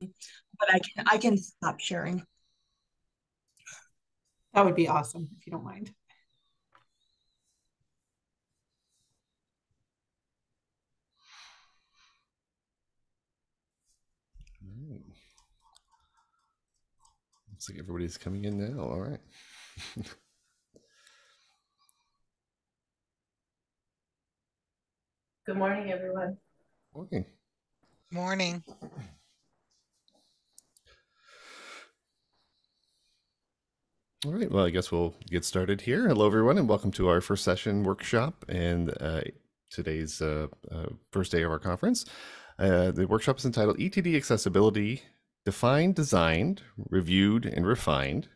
but I can I can stop sharing. That would be awesome if you don't mind. Looks like everybody's coming in now. All right. Good morning, everyone. Morning. Morning. All right. Well, I guess we'll get started here. Hello, everyone, and welcome to our first session workshop and uh, today's uh, uh, first day of our conference. Uh, the workshop is entitled ETD Accessibility Defined, Designed, Reviewed, and Refined.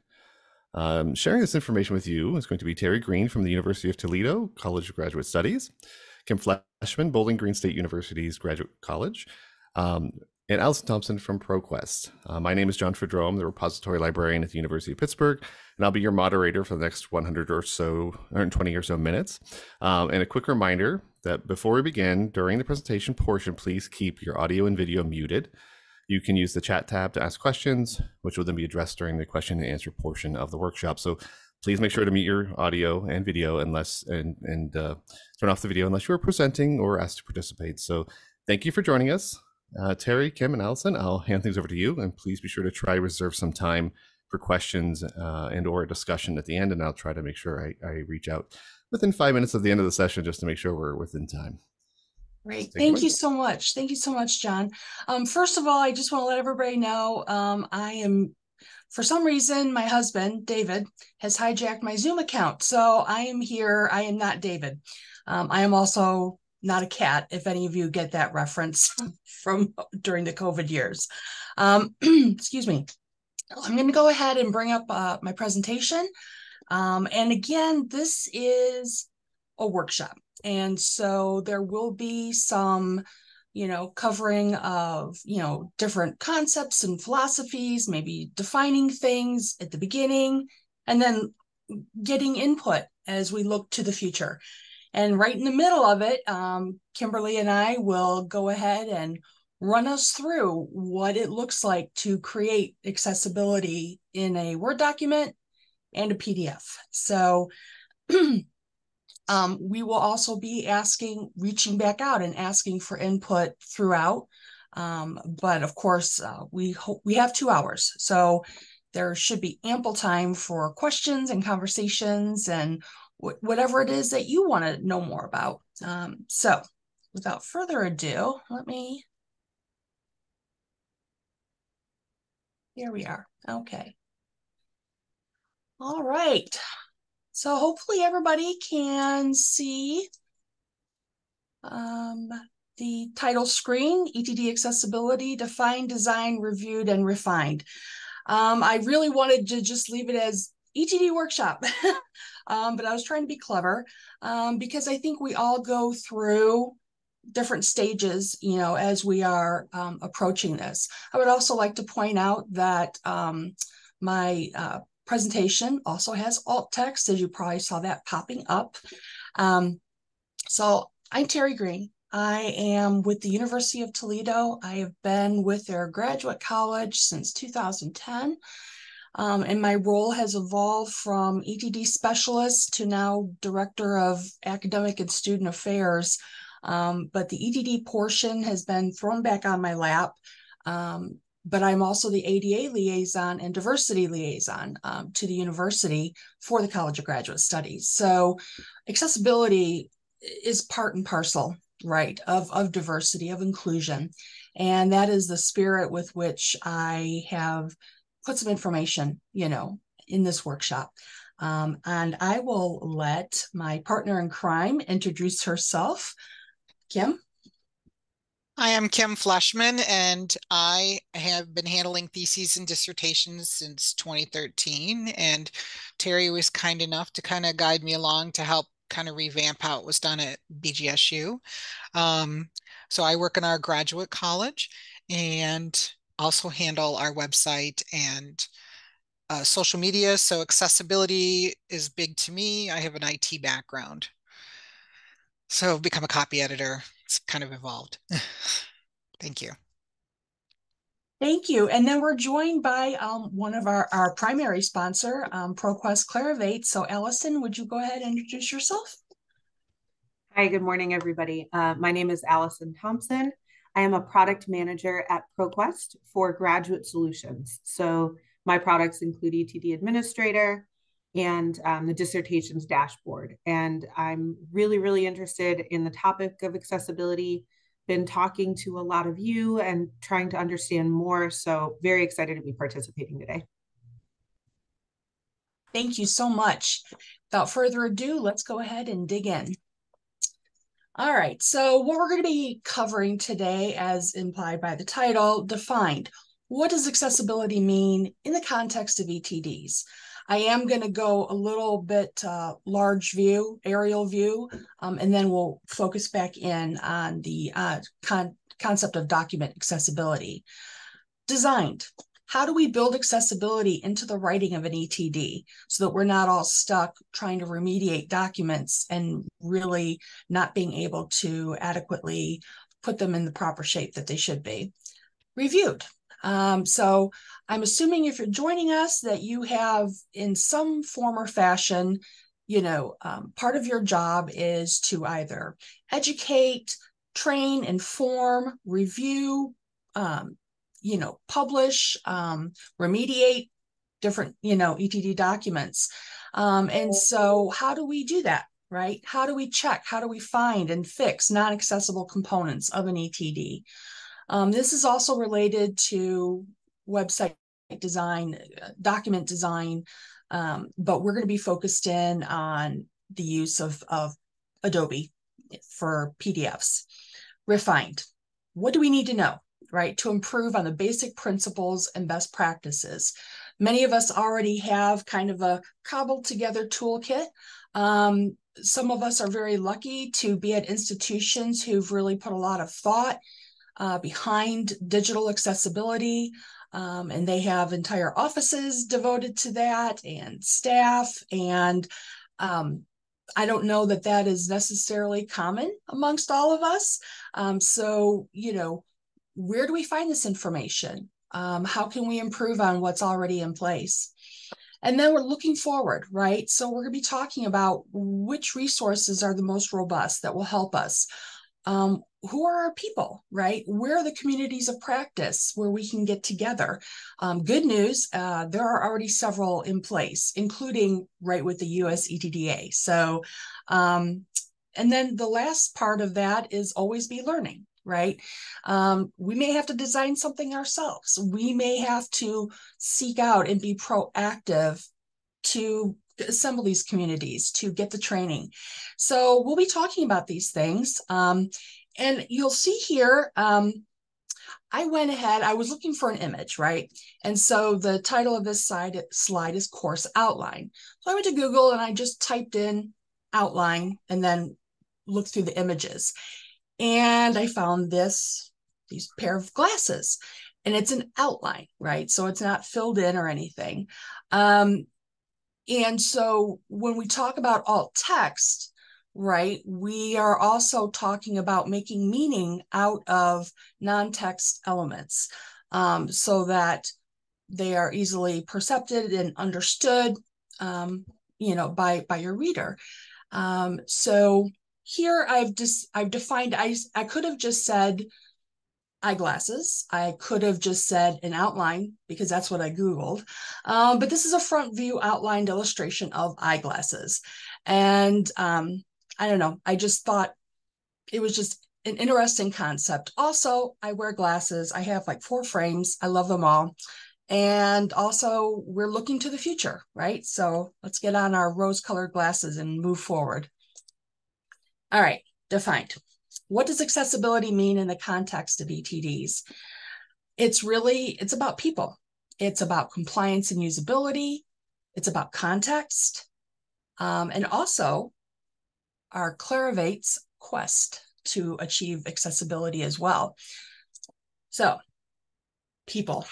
Um, sharing this information with you is going to be Teri Green from the University of Toledo College of Graduate Studies, Kim Fleshman, Bowling Green State University's Graduate College, um, and Alison Thompson from ProQuest. Uh, my name is John Fudrow. I'm the repository librarian at the University of Pittsburgh, and I'll be your moderator for the next 100 or so, 120 or so minutes. Um, and a quick reminder that before we begin, during the presentation portion, please keep your audio and video muted. You can use the chat tab to ask questions, which will then be addressed during the question and answer portion of the workshop. So please make sure to mute your audio and video unless and and uh, turn off the video unless you are presenting or asked to participate. So thank you for joining us. Uh, Teri, Kim, and Alison, I'll hand things over to you, and please be sure to try reserve some time for questions uh, and or discussion at the end, and I'll try to make sure I, I reach out within five minutes of the end of the session just to make sure we're within time. Great. Thank you so much. Thank you so much, John. Um, first of all, I just want to let everybody know um, I am, for some reason, my husband, David, has hijacked my Zoom account. So I am here. I am not David. Um, I am also not a cat, if any of you get that reference from during the COVID years. Um, excuse me. I'm going to go ahead and bring up uh, my presentation. Um, and again, this is a workshop. And so there will be some, you know, covering of, you know, different concepts and philosophies, maybe defining things at the beginning, and then getting input as we look to the future. And right in the middle of it, um, Kimberly and I will go ahead and run us through what it looks like to create accessibility in a Word document and a PDF. So Um, we will also be asking, reaching back out and asking for input throughout. Um, but of course, uh, we hope we have two hours, so there should be ample time for questions and conversations and wh- whatever it is that you want to know more about. Um, so, without further ado, let me. Here we are. Okay. All right. So hopefully everybody can see um, the title screen, ETD Accessibility, Defined, Designed, Reviewed, and Refined. Um, I really wanted to just leave it as ETD Workshop, um, but I was trying to be clever um, because I think we all go through different stages, you know, as we are um, approaching this. I would also like to point out that um, my uh, presentation also has alt text, as you probably saw that popping up. Um, so I'm Teri Green. I am with the University of Toledo. I have been with their graduate college since 2010. Um, and my role has evolved from ETD specialist to now director of academic and student affairs. Um, but the ETD portion has been thrown back on my lap. Um, but I'm also the ADA liaison and diversity liaison um, to the university for the College of Graduate Studies. So accessibility is part and parcel, right, of, of diversity, of inclusion. And that is the spirit with which I have put some information, you know, in this workshop. Um, and I will let my partner in crime introduce herself. Kim? Hi, I'm Kim Fleshman, and I have been handling theses and dissertations since 2013. And Teri was kind enough to kind of guide me along to help kind of revamp how it was done at BGSU. Um, so I work in our graduate college and also handle our website and uh, social media. So accessibility is big to me. I have an IT background. So become a copy editor it's kind of evolved. Thank you. Thank you. And then we're joined by um, one of our, our primary sponsor, um, ProQuest Clarivate. So Alison, would you go ahead and introduce yourself? Hi, good morning, everybody. Uh, my name is Alison Thompson. I am a product manager at ProQuest for Graduate Solutions. So my products include ETD Administrator and um, the dissertations dashboard. And I'm really, really interested in the topic of accessibility been talking to a lot of you and trying to understand more. So, very excited to be participating today. Thank you so much. Without further ado, let's go ahead and dig in. All right, so what we're going to be covering today, as implied by the title, defined. What does accessibility mean in the context of ETDs? I am going to go a little bit uh, large view, aerial view, um, and then we'll focus back in on the uh, con concept of document accessibility. Designed. How do we build accessibility into the writing of an ETD so that we're not all stuck trying to remediate documents and really not being able to adequately put them in the proper shape that they should be? Reviewed. Um, so I'm assuming if you're joining us that you have in some form or fashion, you know, um, part of your job is to either educate, train, inform, review, um, you know, publish, um, remediate different, you know, ETD documents. Um, and so how do we do that? Right? How do we check? How do we find and fix non accessible components of an ETD? Um, this is also related to website design, document design, um, but we're going to be focused in on the use of, of Adobe for PDFs. Refined. What do we need to know, right, to improve on the basic principles and best practices? Many of us already have kind of a cobbled together toolkit. Um, some of us are very lucky to be at institutions who've really put a lot of thought uh, behind digital accessibility. Um, and they have entire offices devoted to that and staff. And um, I don't know that that is necessarily common amongst all of us. Um, so, you know, where do we find this information? Um, how can we improve on what's already in place? And then we're looking forward, right? So we're going to be talking about which resources are the most robust that will help us um, who are our people, right? Where are the communities of practice where we can get together? Um, good news, uh, there are already several in place, including right with the US ETDA. So, um, and then the last part of that is always be learning, right? Um, we may have to design something ourselves. We may have to seek out and be proactive to assemble these communities to get the training. So we'll be talking about these things. Um, and you'll see here, um, I went ahead, I was looking for an image, right? And so the title of this side, slide is course outline. So I went to Google and I just typed in outline and then looked through the images. And I found this, these pair of glasses and it's an outline, right? So it's not filled in or anything. Um, and so when we talk about alt text, right, we are also talking about making meaning out of non text elements um, so that they are easily percepted and understood. Um, you know by by your reader um, so here i've just i've defined i i could have just said eyeglasses. I could have just said an outline because that's what I Googled. Um, but this is a front view outlined illustration of eyeglasses. And um, I don't know, I just thought it was just an interesting concept. Also, I wear glasses. I have like four frames. I love them all. And also, we're looking to the future, right? So let's get on our rose colored glasses and move forward. All right, defined. What does accessibility mean in the context of ETDs? It's really, it's about people. It's about compliance and usability. It's about context. Um, and also our Clarivate's quest to achieve accessibility as well. So people,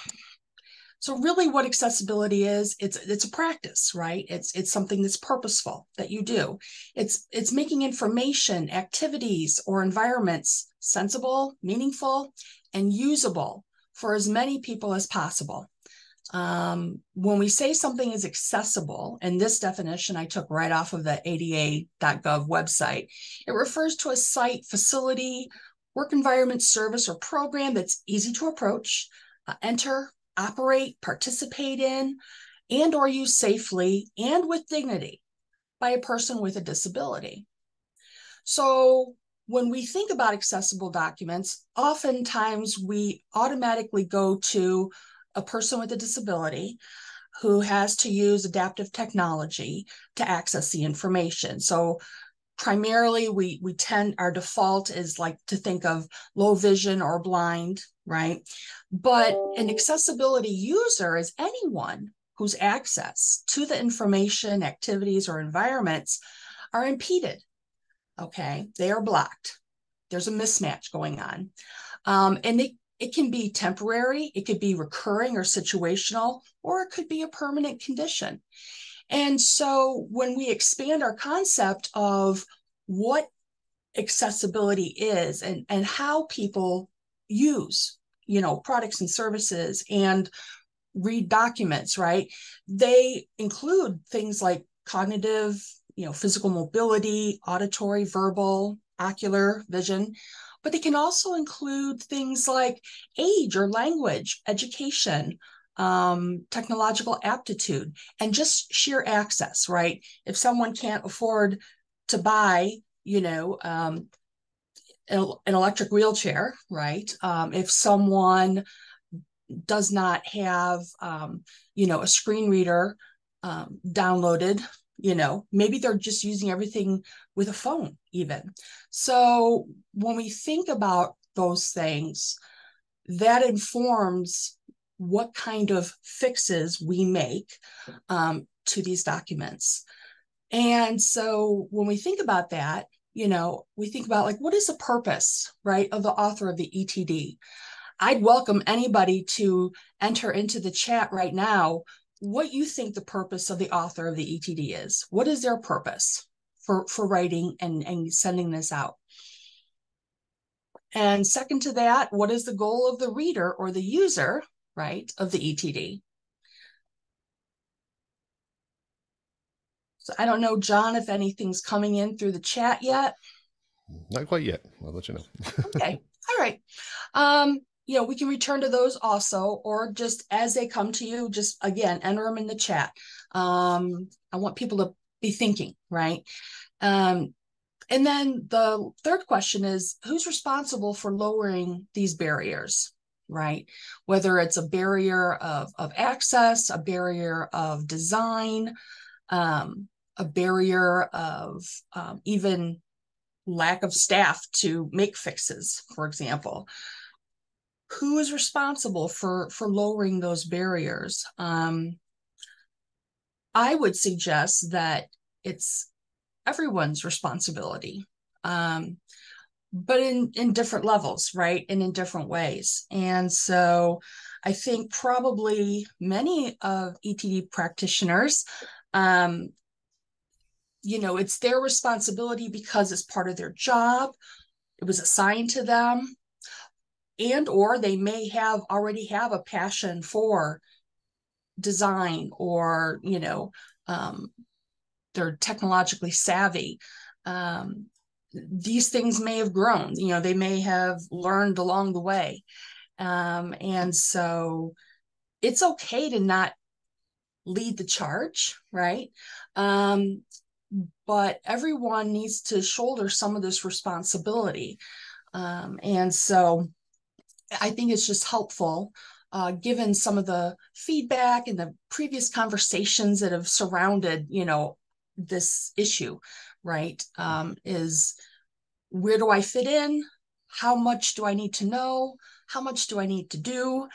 so really what accessibility is, it's it's a practice, right? It's it's something that's purposeful that you do. It's it's making information, activities or environments sensible, meaningful, and usable for as many people as possible. Um, when we say something is accessible, and this definition I took right off of the ada.gov website, it refers to a site, facility, work environment, service, or program that's easy to approach, uh, enter, operate, participate in, and or use safely and with dignity by a person with a disability. So when we think about accessible documents, oftentimes we automatically go to a person with a disability who has to use adaptive technology to access the information. So primarily we we tend our default is like to think of low vision or blind, right? But an accessibility user is anyone whose access to the information, activities, or environments are impeded. Okay, they are blocked. There's a mismatch going on. Um, and they it can be temporary, it could be recurring or situational, or it could be a permanent condition. And so when we expand our concept of what accessibility is and, and how people use, you know, products and services and read documents, right? They include things like cognitive, you know, physical mobility, auditory, verbal, ocular, vision, but they can also include things like age or language, education, um, technological aptitude, and just sheer access, right? If someone can't afford to buy, you know, um, an, electric wheelchair, right? Um, if someone does not have, um, you know, a screen reader um, downloaded you know maybe they're just using everything with a phone even so when we think about those things that informs what kind of fixes we make um, to these documents and so when we think about that you know we think about like what is the purpose right of the author of the etd i'd welcome anybody to enter into the chat right now what you think the purpose of the author of the ETD is. What is their purpose for, for writing and, and sending this out? And second to that, what is the goal of the reader or the user, right, of the ETD? So I don't know, John, if anything's coming in through the chat yet. Not quite yet. I'll let you know. okay. All right. Um, you know, we can return to those also, or just as they come to you, just again, enter them in the chat. Um, I want people to be thinking, right? Um, and then the third question is who's responsible for lowering these barriers, right? Whether it's a barrier of, of access, a barrier of design, um, a barrier of um, even lack of staff to make fixes, for example. Who is responsible for for lowering those barriers? Um, i would suggest that it's everyone's responsibility. Um, but in in different levels right? And in different ways. And so i think probably many of etd practitioners um, you know it's their responsibility because it's part of their job. It was assigned to them. And or they may have already have a passion for design or you know um, they're technologically savvy. Um, these things may have grown you know they may have learned along the way. Um, and so it's okay to not lead the charge right? Um, but everyone needs to shoulder some of this responsibility. Um, and so I think it's just helpful, uh, given some of the feedback and the previous conversations that have surrounded, you know, this issue, right? Um, is where do I fit in? How much do I need to know? How much do I need to do?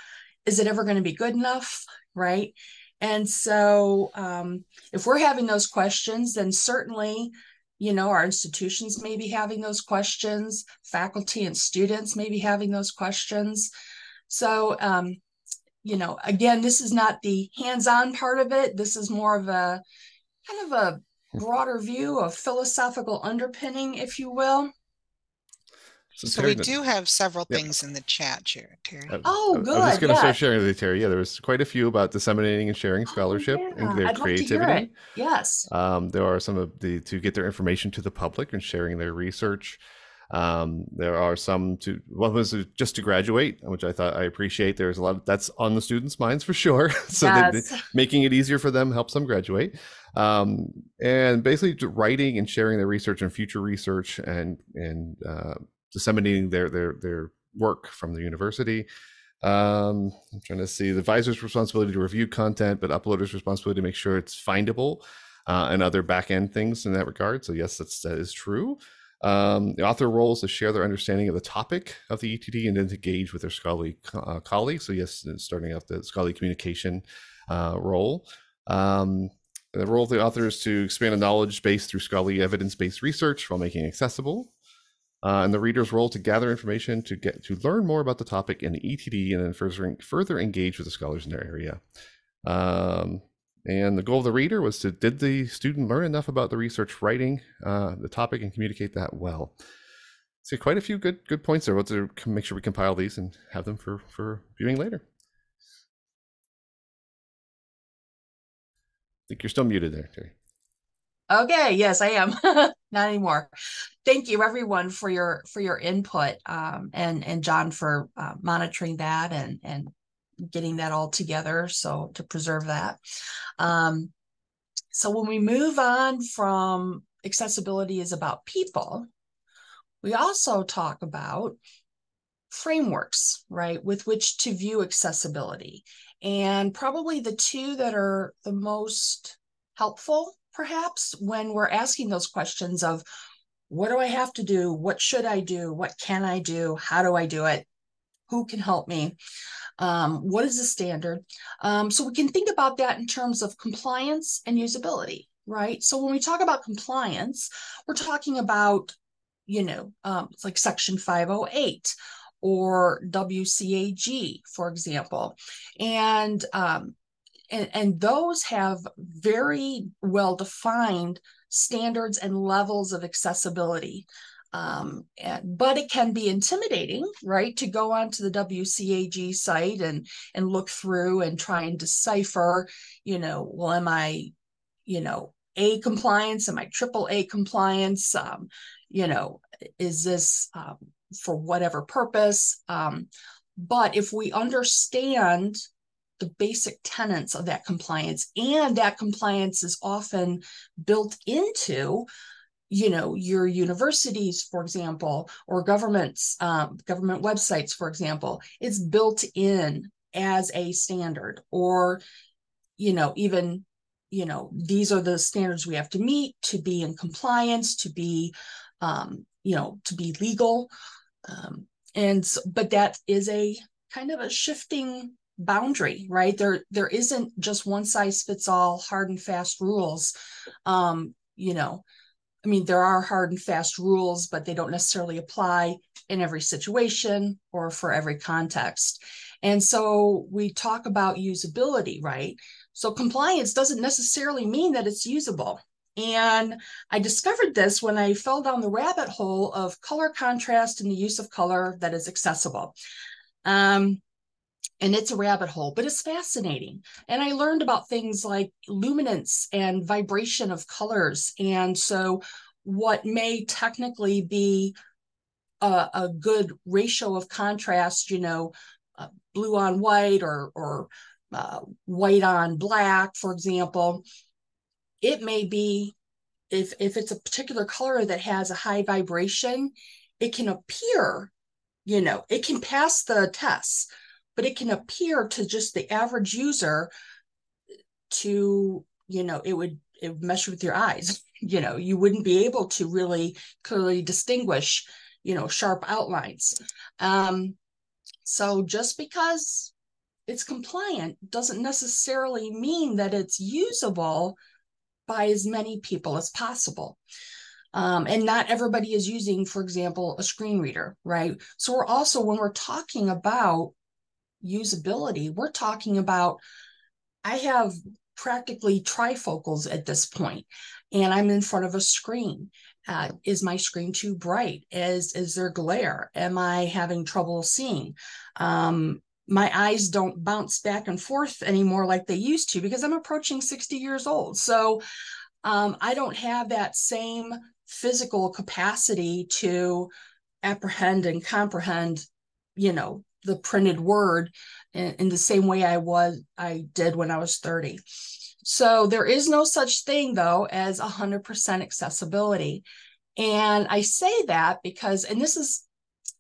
Is it ever going to be good enough? Right. And so, um, if we're having those questions, then certainly you know our institutions may be having those questions faculty and students may be having those questions so um, you know again this is not the hands-on part of it this is more of a kind of a broader view of philosophical underpinning if you will So, So Teri, we do have several Yep. things in the chat, Jer- Teri. I- Oh, I- I was just going to yeah. start sharing with you, Teri. Yeah, there was quite a few about disseminating and sharing Oh, scholarship yeah, and their I'd love to hear creativity. it. Yes. Um, there are some of the to get their information to the public and sharing their research. Um, there are some to one was just to graduate, which I thought I appreciate. There's a lot of, that's on the students' minds for sure. so that yes. making it easier for them helps them graduate. Um, and basically writing and sharing their research and future research and and uh, disseminating their their their work from the university. Um, I'm trying to see the advisor's responsibility to review content, but uploader's responsibility to make sure it's findable uh, and other back end things in that regard. So yes, that's that is true. Um, the author role is to share their understanding of the topic of the ETD and then to engage with their scholarly uh, colleagues. So yes, starting out the scholarly communication uh, role. Um, the role of the author is to expand a knowledge base through scholarly evidence-based research while making it accessible. Uh, and the reader's role to gather information to get to learn more about the topic in the ETD and then further, further engage with the scholars in their area. Um, and the goal of the reader was to did the student learn enough about the research writing uh, the topic and communicate that well? So quite a few good good points there. We'll to make sure we compile these and have them for for viewing later. Think you're still muted there, Teri. Okay, yes, I am. Not anymore. Thank you everyone for your for your input um, and and John for uh, monitoring that and and getting that all together so to preserve that. Um, so when we move on from accessibility is about people, we also talk about frameworks, right, with which to view accessibility. And probably the two that are the most helpful, perhaps, when we're asking those questions of what do I have to do? What should I do? What can I do? How do I do it? Who can help me? Um, what is the standard? Um, so we can think about that in terms of compliance and usability, right? So when we talk about compliance, we're talking about, you know, um, like Section 508 or WCAG, for example. And, um, and, and those have very well defined standards and levels of accessibility. Um, and, but it can be intimidating, right, to go onto the WCAG site and and look through and try and decipher, you know, well, am I, you know, A compliance? Am I triple A compliance? Um, you know, is this um, for whatever purpose? Um, but if we understand the basic tenets of that compliance, and that compliance is often built into you know your universities for example or governments um, government websites for example it's built in as a standard or you know even you know these are the standards we have to meet to be in compliance to be um, you know to be legal um, and so, but that is a kind of a shifting boundary right there there isn't just one size fits all hard and fast rules um, you know I mean, there are hard and fast rules, but they don't necessarily apply in every situation or for every context. And so we talk about usability, right? So compliance doesn't necessarily mean that it's usable. And I discovered this when I fell down the rabbit hole of color contrast and the use of color that is accessible. Um, and it's a rabbit hole, but it's fascinating. And I learned about things like luminance and vibration of colors. And so, what may technically be a, a good ratio of contrast, you know, uh, blue on white or, or uh, white on black, for example, it may be if if it's a particular color that has a high vibration, it can appear, you know, it can pass the test but it can appear to just the average user to you know it would it would mesh with your eyes. You know you wouldn't be able to really clearly distinguish you know sharp outlines. Um so just because it's compliant doesn't necessarily mean that it's usable by as many people as possible um, and not everybody is using for example a screen reader right so we're also when we're talking about usability, we're talking about I have practically trifocals at this point, and I'm in front of a screen. Uh, is my screen too bright? Is is there glare? Am I having trouble seeing? Um, my eyes don't bounce back and forth anymore like they used to because I'm approaching 60 years old. So um, I don't have that same physical capacity to apprehend and comprehend, you know, the printed word in, in the same way I was I did when I was 30. So there is no such thing though as 100% accessibility. And I say that because, and this is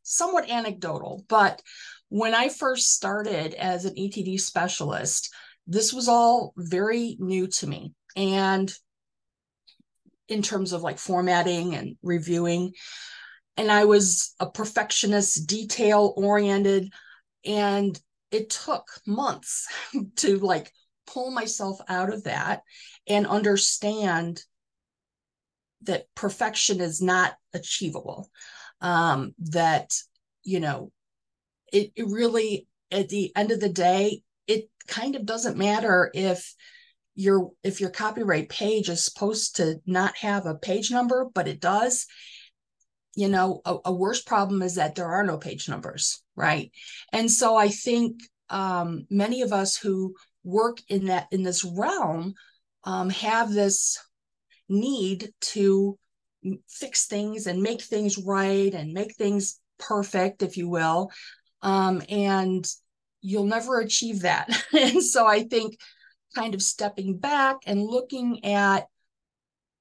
somewhat anecdotal, but when I first started as an ETD specialist, this was all very new to me. And in terms of like formatting and reviewing, and I was a perfectionist, detail oriented, and it took months to like pull myself out of that and understand that perfection is not achievable. Um, that, you know, it, it really, at the end of the day, it kind of doesn't matter if your if your copyright page is supposed to not have a page number but it does you know a, a worse problem is that there are no page numbers right? And so i think um, many of us who work in that in this realm um, have this need to fix things and make things right and make things perfect if you will um, and you'll never achieve that and so i think kind of stepping back and looking at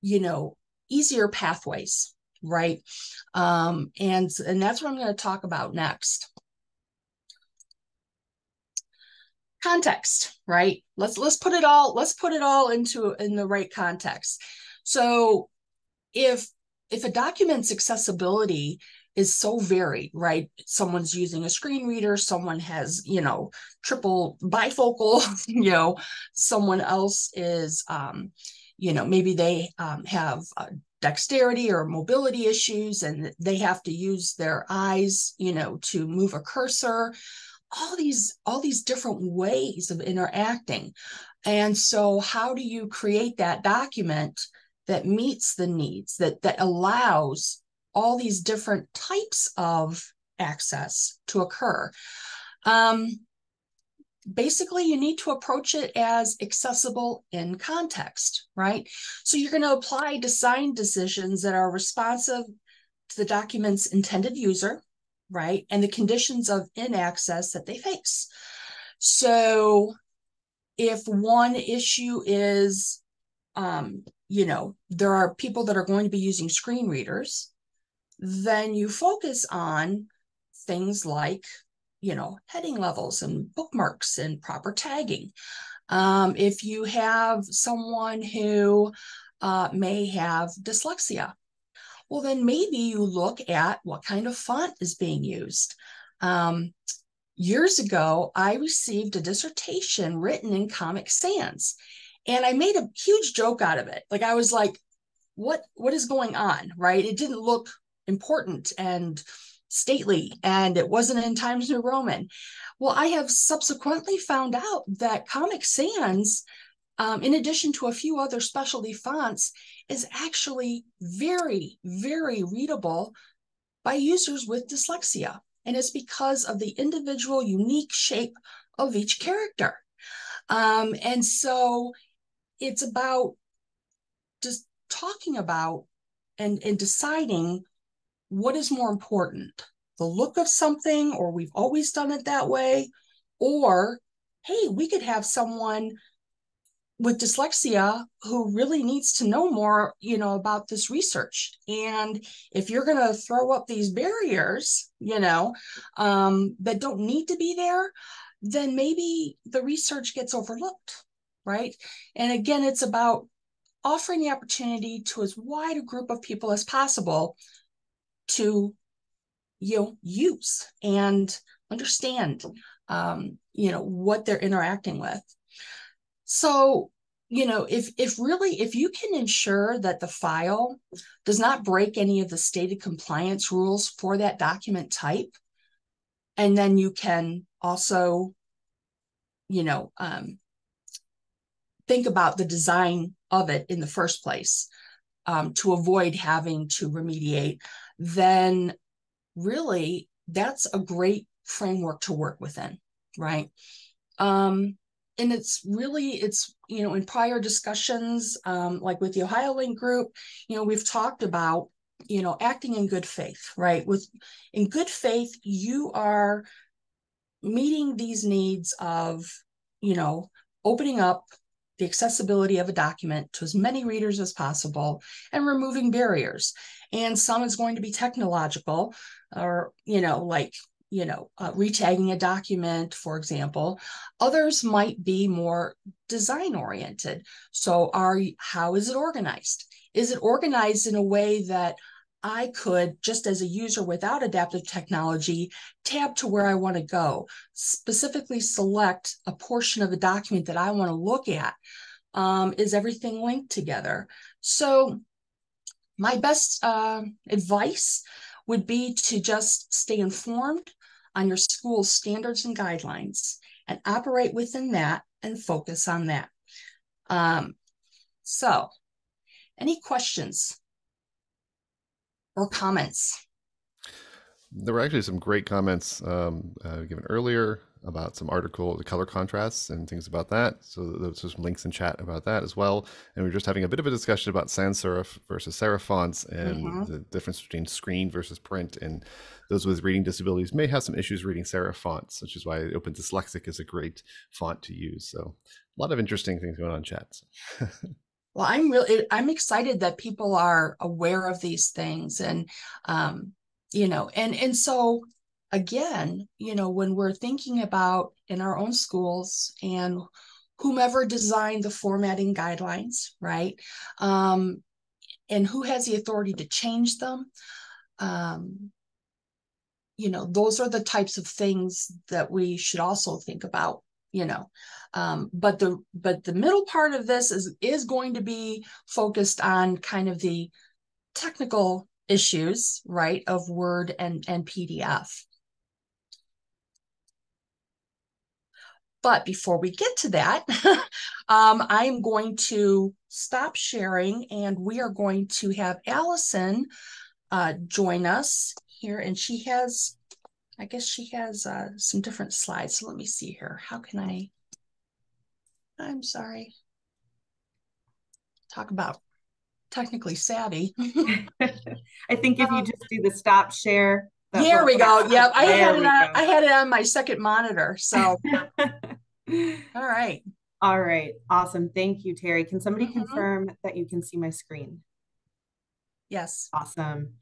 you know easier pathways right? Um, and, and that's what I'm going to talk about next. Context, right? Let's let's put it all let's put it all into in the right context. So if if a document's accessibility is so varied, right? Someone's using a screen reader, someone has, you know, triple bifocal, you know, someone else is, um, you know, maybe they um, have dexterity or mobility issues and they have to use their eyes you know to move a cursor all these all these different ways of interacting and so how do you create that document that meets the needs that that allows all these different types of access to occur um, basically you need to approach it as accessible in context, right? So you're going to apply design decisions that are responsive to the document's intended user, right? And the conditions of in access that they face. So if one issue is, um, you know, there are people that are going to be using screen readers, then you focus on things like you know, heading levels and bookmarks and proper tagging. Um, if you have someone who uh, may have dyslexia, well, then maybe you look at what kind of font is being used. Um, years ago, I received a dissertation written in Comic Sans, and I made a huge joke out of it. Like I was like, "What? What is going on?" Right? It didn't look important and stately and it wasn't in Times New Roman. Well, I have subsequently found out that Comic Sans, um, in addition to a few other specialty fonts, is actually very, very readable by users with dyslexia. And it's because of the individual unique shape of each character. Um, and so it's about just talking about and, and deciding what is more important the look of something or we've always done it that way or hey we could have someone with dyslexia who really needs to know more you know about this research. And if you're going to throw up these barriers you know um, that don't need to be there then maybe the research gets overlooked right? And again it's about offering the opportunity to as wide a group of people as possible to you know use and understand um, you know what they're interacting with. So you know if if really if you can ensure that the file does not break any of the stated compliance rules for that document type and then you can also you know um, think about the design of it in the first place um, to avoid having to remediate, then really that's a great framework to work within, right? Um, and it's really it's you know in prior discussions um, like with the OhioLINK group you know we've talked about you know acting in good faith right with in good faith you are meeting these needs of you know opening up the accessibility of a document to as many readers as possible and removing barriers and some is going to be technological or you know like you know, uh, retagging a document, for example. Others might be more design oriented. So, are how is it organized? Is it organized in a way that I could, just as a user without adaptive technology, tab to where I want to go, specifically select a portion of a document that I want to look at? Um, is everything linked together? So, my best uh, advice would be to just stay informed on your school's standards and guidelines and operate within that and focus on that. Um, so, any questions or comments? There were actually some great comments um, uh, given earlier about some article, the color contrasts and things about that. So there's some links in chat about that as well. And we are just having a bit of a discussion about sans serif versus serif fonts and mm-hmm. the difference between screen versus print. And those with reading disabilities may have some issues reading serif fonts, which is why OpenDyslexic is a great font to use. So a lot of interesting things going on in chat. well, I'm really I'm excited that people are aware of these things and um, you know, and and so again, you know, when we're thinking about in our own schools and whomever designed the formatting guidelines, right? Um, and who has the authority to change them? Um, you know, those are the types of things that we should also think about you know um, but the but the middle part of this is is going to be focused on kind of the technical issues right of word and and pdf But before we get to that, um, I'm going to stop sharing and we are going to have Alison uh, join us here. And she has, I guess she has uh, some different slides. So let me see here. How can I? I'm sorry. Talk about technically savvy. I think if you just do the stop share. Here we go. Yep, I had it. On, I had it on my second monitor. So All right. All right. Awesome. Thank you, Teri. Can somebody mm-hmm. confirm that you can see my screen? Yes. Awesome.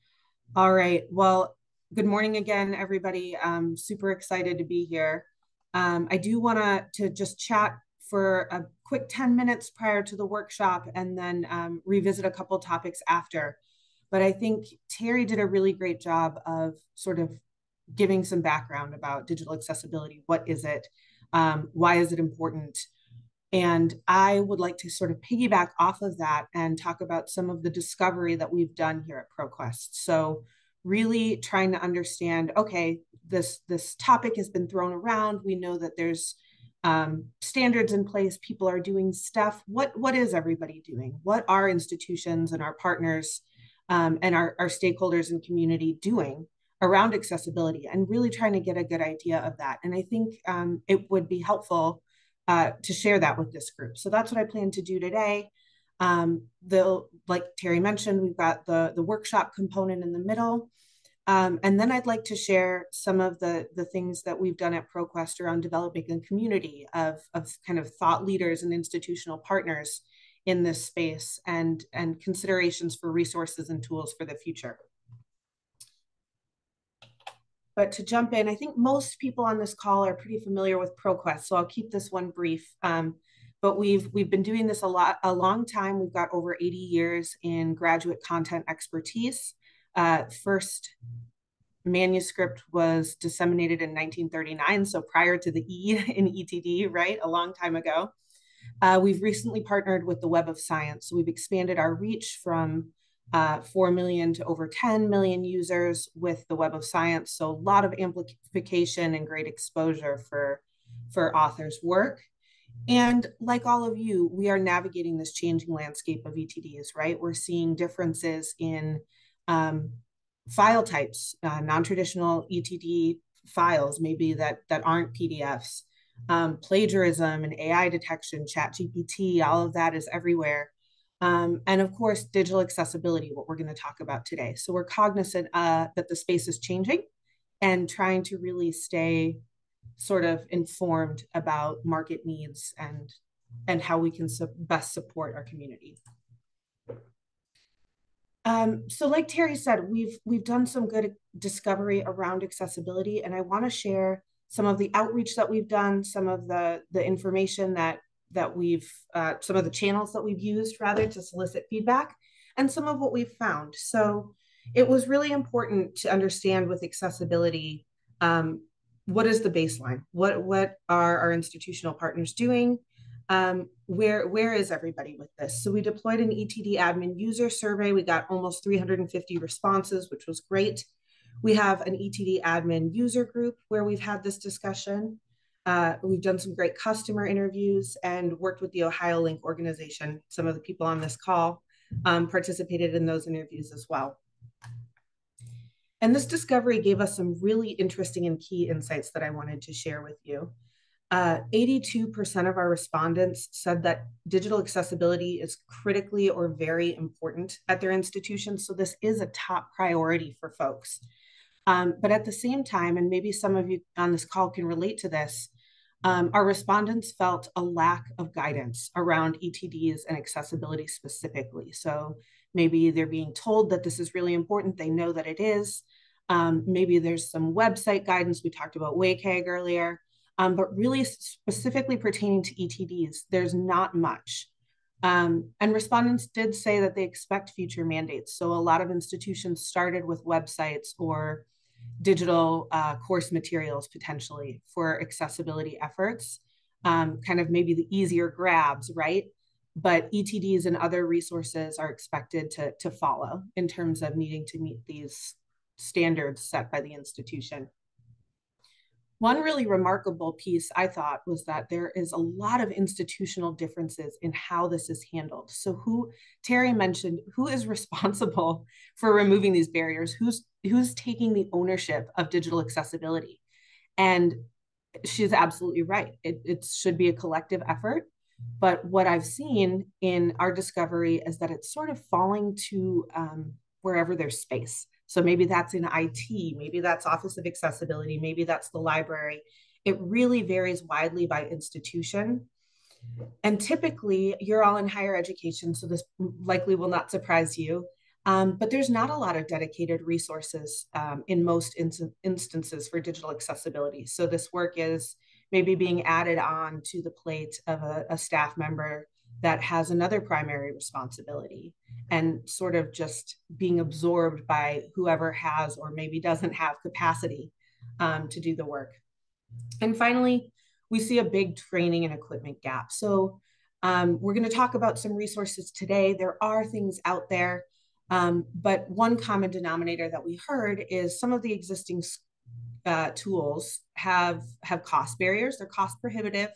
All right. Well, good morning again, everybody. I'm super excited to be here. Um, I do want to just chat for a quick 10 minutes prior to the workshop and then um, revisit a couple topics after. But I think Teri did a really great job of sort of giving some background about digital accessibility. What is it? Um, why is it important? And I would like to sort of piggyback off of that and talk about some of the discovery that we've done here at ProQuest. So, really trying to understand okay, this, this topic has been thrown around. We know that there's um, standards in place, people are doing stuff. What, what is everybody doing? What are institutions and our partners um, and our, our stakeholders and community doing around accessibility and really trying to get a good idea of that. And I think um, it would be helpful uh, to share that with this group. So that's what I plan to do today. Um, the like Teri mentioned, we've got the the workshop component in the middle. Um, and then I'd like to share some of the, the things that we've done at ProQuest around developing a community of, of kind of thought leaders and institutional partners in this space and, and considerations for resources and tools for the future. But to jump in, I think most people on this call are pretty familiar with ProQuest, so I'll keep this one brief. Um, but we've we've been doing this a lot a long time. We've got over 80 years in graduate content expertise. Uh, first manuscript was disseminated in 1939, so prior to the E in ETD, right, a long time ago. Uh, we've recently partnered with the Web of Science, we've expanded our reach from uh, 4 million to over 10 million users with the Web of Science. So a lot of amplification and great exposure for, for authors' work. And like all of you, we are navigating this changing landscape of ETDs, right? We're seeing differences in um, file types, uh, non-traditional ETD files, maybe that, that aren't PDFs, um, plagiarism and AI detection, ChatGPT, all of that is everywhere. Um, and of course, digital accessibility, what we're going to talk about today. So we're cognizant uh, that the space is changing and trying to really stay sort of informed about market needs and and how we can su best support our community. Um, so like Teri said, we've we've done some good discovery around accessibility, and I want to share some of the outreach that we've done, some of the the information that that we've uh, some of the channels that we've used rather to solicit feedback, and some of what we've found. So it was really important to understand with accessibility um, what is the baseline? What what are our institutional partners doing? Um, where where is everybody with this? So we deployed an ETD admin user survey. We got almost 350 responses, which was great. We have an ETD admin user group where we've had this discussion. Uh, we've done some great customer interviews and worked with the OhioLINK organization. Some of the people on this call um, participated in those interviews as well. And this discovery gave us some really interesting and key insights that I wanted to share with you. 82% uh, of our respondents said that digital accessibility is critically or very important at their institution. So this is a top priority for folks. Um, but at the same time, and maybe some of you on this call can relate to this, um, our respondents felt a lack of guidance around ETDs and accessibility specifically. So maybe they're being told that this is really important, they know that it is, um, maybe there's some website guidance. We talked about WCAG earlier, um, but really specifically pertaining to ETDs, there's not much. Um, and respondents did say that they expect future mandates. So a lot of institutions started with websites or digital uh, course materials potentially for accessibility efforts, um, kind of maybe the easier grabs, right? But ETDs and other resources are expected to, to follow in terms of needing to meet these standards set by the institution. One really remarkable piece I thought was that there is a lot of institutional differences in how this is handled. So who Teri mentioned, who is responsible for removing these barriers? Who's who's taking the ownership of digital accessibility? And she's absolutely right. It, it should be a collective effort. But what I've seen in our discovery is that it's sort of falling to um, wherever there's space. So maybe that's in IT, maybe that's Office of Accessibility, maybe that's the library. It really varies widely by institution. And typically, you're all in higher education, so this likely will not surprise you. Um, but there's not a lot of dedicated resources um, in most in instances for digital accessibility. So this work is maybe being added on to the plate of a, a staff member that has another primary responsibility and sort of just being absorbed by whoever has or maybe doesn't have capacity um, to do the work. And finally, we see a big training and equipment gap. So um, we're going to talk about some resources today. There are things out there, um, but one common denominator that we heard is some of the existing uh, tools have have cost barriers. They're cost prohibitive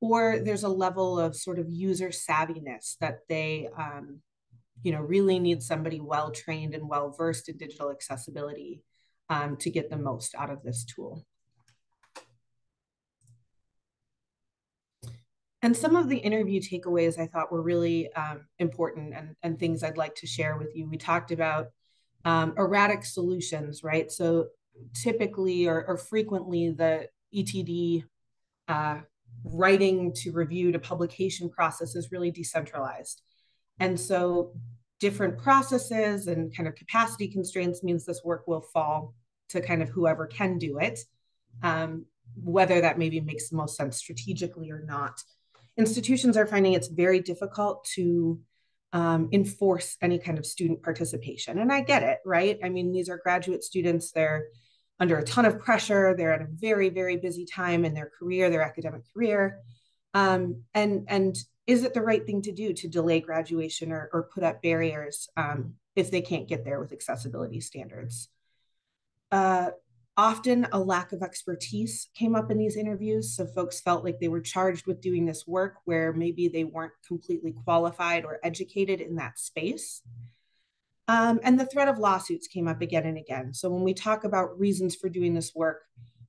or there's a level of sort of user savviness that they um, you know really need somebody well trained and well versed in digital accessibility um, to get the most out of this tool. And some of the interview takeaways i thought were really um, important and, and things i'd like to share with you. We talked about um, erratic solutions right? So typically or, or frequently the etd uh, writing to review to publication process is really decentralized. And so different processes and kind of capacity constraints means this work will fall to kind of whoever can do it, um, whether that maybe makes the most sense strategically or not. Institutions are finding it's very difficult to um, enforce any kind of student participation. And I get it, right? I mean, these are graduate students, they're under a ton of pressure. They're at a very, very busy time in their career, their academic career. Um, and, and is it the right thing to do to delay graduation or, or put up barriers um, if they can't get there with accessibility standards? Uh, often a lack of expertise came up in these interviews. So folks felt like they were charged with doing this work where maybe they weren't completely qualified or educated in that space. Um, and the threat of lawsuits came up again and again. So when we talk about reasons for doing this work,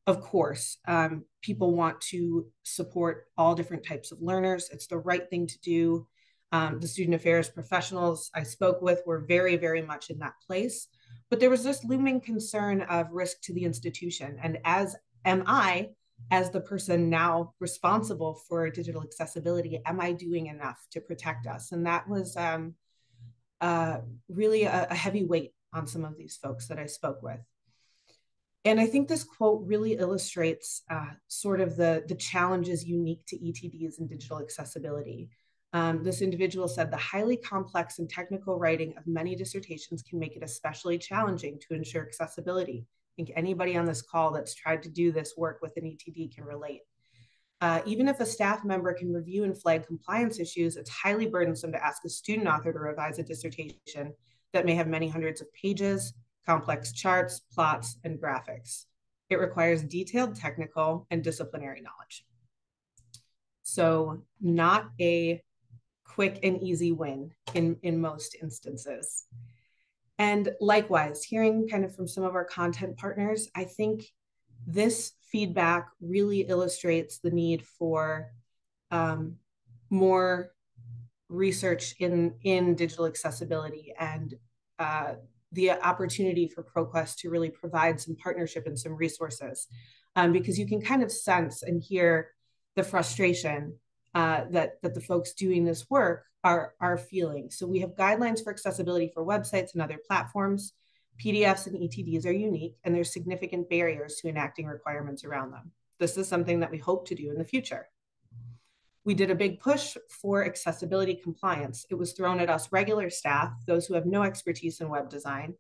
of course, um, people want to support all different types of learners. It's the right thing to do. Um, the student affairs professionals I spoke with were very, very much in that place. But there was this looming concern of risk to the institution. And as am I, as the person now responsible for digital accessibility, am I doing enough to protect us? And that was um, uh, really a, a heavy weight on some of these folks that I spoke with. And I think this quote really illustrates uh, sort of the, the challenges unique to ETDs and digital accessibility. Um, this individual said the highly complex and technical writing of many dissertations can make it especially challenging to ensure accessibility. I think anybody on this call that's tried to do this work with an ETD can relate. Uh, even if a staff member can review and flag compliance issues, it's highly burdensome to ask a student author to revise a dissertation that may have many hundreds of pages, complex charts, plots, and graphics. It requires detailed technical and disciplinary knowledge. So not a quick and easy win in, in most instances. And likewise, hearing kind of from some of our content partners, I think this feedback really illustrates the need for um, more research in, in digital accessibility and uh, the opportunity for ProQuest to really provide some partnership and some resources. Um, because you can kind of sense and hear the frustration uh, that, that the folks doing this work are, are feeling. So we have guidelines for accessibility for websites and other platforms. PDFs and ETDs are unique, and there's significant barriers to enacting requirements around them. This is something that we hope to do in the future. We did a big push for accessibility compliance. It was thrown at us regular staff, those who have no expertise in web design.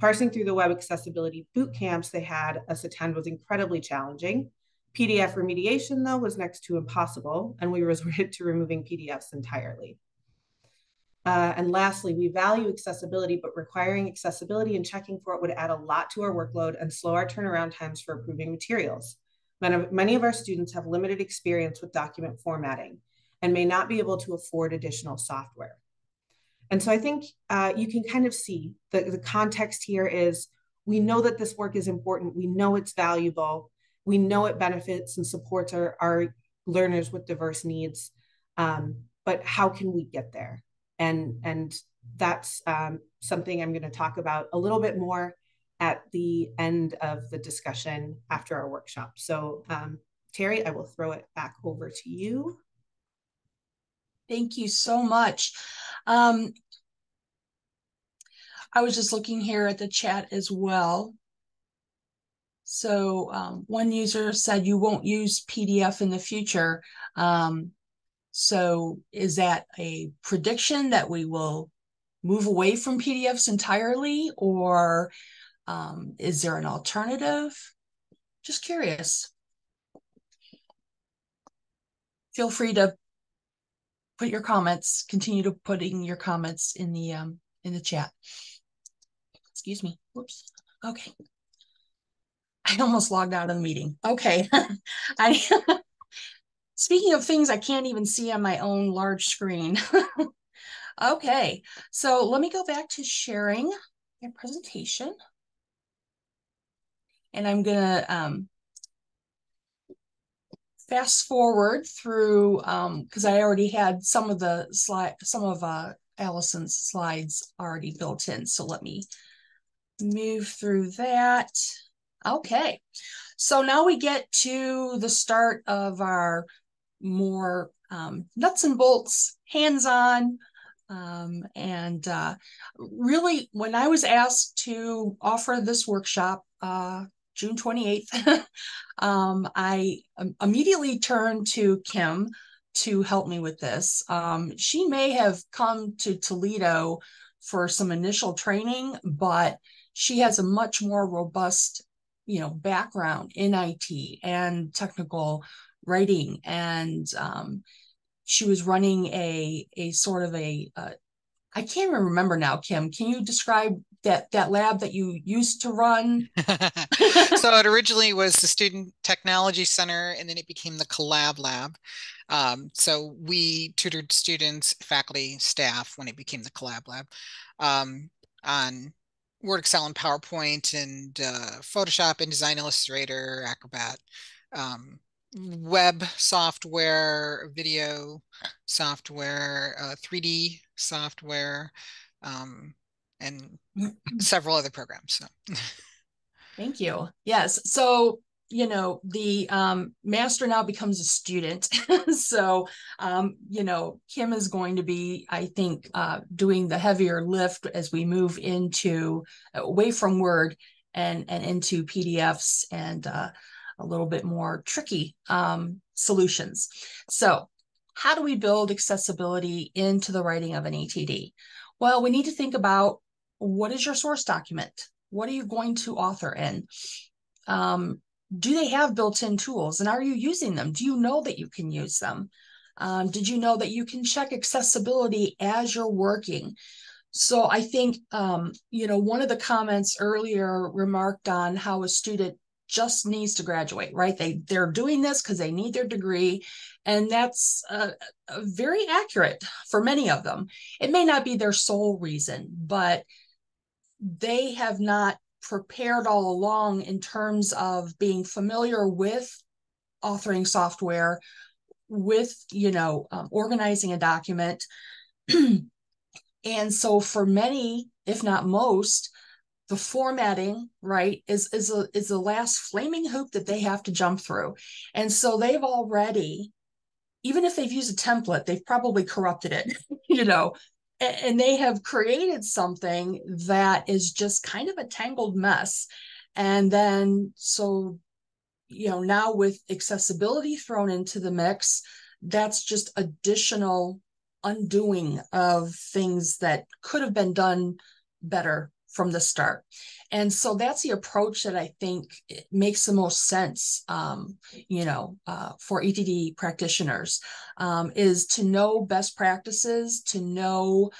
Parsing through the web accessibility boot camps they had us attend was incredibly challenging. PDF remediation, though, was next to impossible, and we resorted to removing PDFs entirely. Uh, and lastly, we value accessibility, but requiring accessibility and checking for it would add a lot to our workload and slow our turnaround times for approving materials. Many of our students have limited experience with document formatting and may not be able to afford additional software. And so I think uh, you can kind of see the, the context here is we know that this work is important. We know it's valuable. We know it benefits and supports our, our learners with diverse needs. Um, but how can we get there? And and that's um, something I'm going to talk about a little bit more at the end of the discussion after our workshop. So um, Teri, I will throw it back over to you. Thank you so much. Um, I was just looking here at the chat as well. So um, one user said you won't use PDF in the future. Um, so is that a prediction that we will move away from PDFs entirely or um, is there an alternative? Just curious. Feel free to put your comments, continue to putting your comments in the um, in the chat. Excuse me. Whoops. Okay. I almost logged out of the meeting. Okay. I Speaking of things I can't even see on my own large screen. okay, so let me go back to sharing my presentation. And I'm gonna um, fast forward through, because um, I already had some of the slide, some of uh, Alison's slides already built in. So let me move through that. Okay, so now we get to the start of our more um, nuts and bolts, hands on. Um, and uh, really, when I was asked to offer this workshop, uh, June 28th, um, I immediately turned to Kim to help me with this. Um, she may have come to Toledo for some initial training, but she has a much more robust you know background in IT and technical writing and um, she was running a a sort of a uh, I can't even remember now, Kim. Can you describe that that lab that you used to run? so it originally was the Student Technology Center, and then it became the Collab Lab. Um, so we tutored students, faculty, staff when it became the Collab Lab um, on Word, Excel, and PowerPoint, and uh, Photoshop, InDesign Illustrator, Acrobat. Um, web software, video software, uh, 3D software, um, and several other programs. So. Thank you. Yes. So, you know, the um, master now becomes a student. so, um, you know, Kim is going to be, I think, uh, doing the heavier lift as we move into away from Word and and into PDFs and uh, a little bit more tricky um, solutions. So, how do we build accessibility into the writing of an ETD? Well, we need to think about what is your source document? What are you going to author in? Um, do they have built-in tools and are you using them? Do you know that you can use them? Um, did you know that you can check accessibility as you're working? So I think, um, you know, one of the comments earlier remarked on how a student just needs to graduate, right? They they're doing this because they need their degree, and that's uh, very accurate for many of them. It may not be their sole reason, but they have not prepared all along in terms of being familiar with authoring software, with you know um, organizing a document, and so for many, if not most the formatting right is is a is the last flaming hoop that they have to jump through. And so they've already even if they've used a template they've probably corrupted it you know and, and they have created something that is just kind of a tangled mess. And then so you know now with accessibility thrown into the mix that's just additional undoing of things that could have been done better from the start. And so that's the approach that I think makes the most sense, um, you know, uh, for ETD practitioners um, is to know best practices, to know,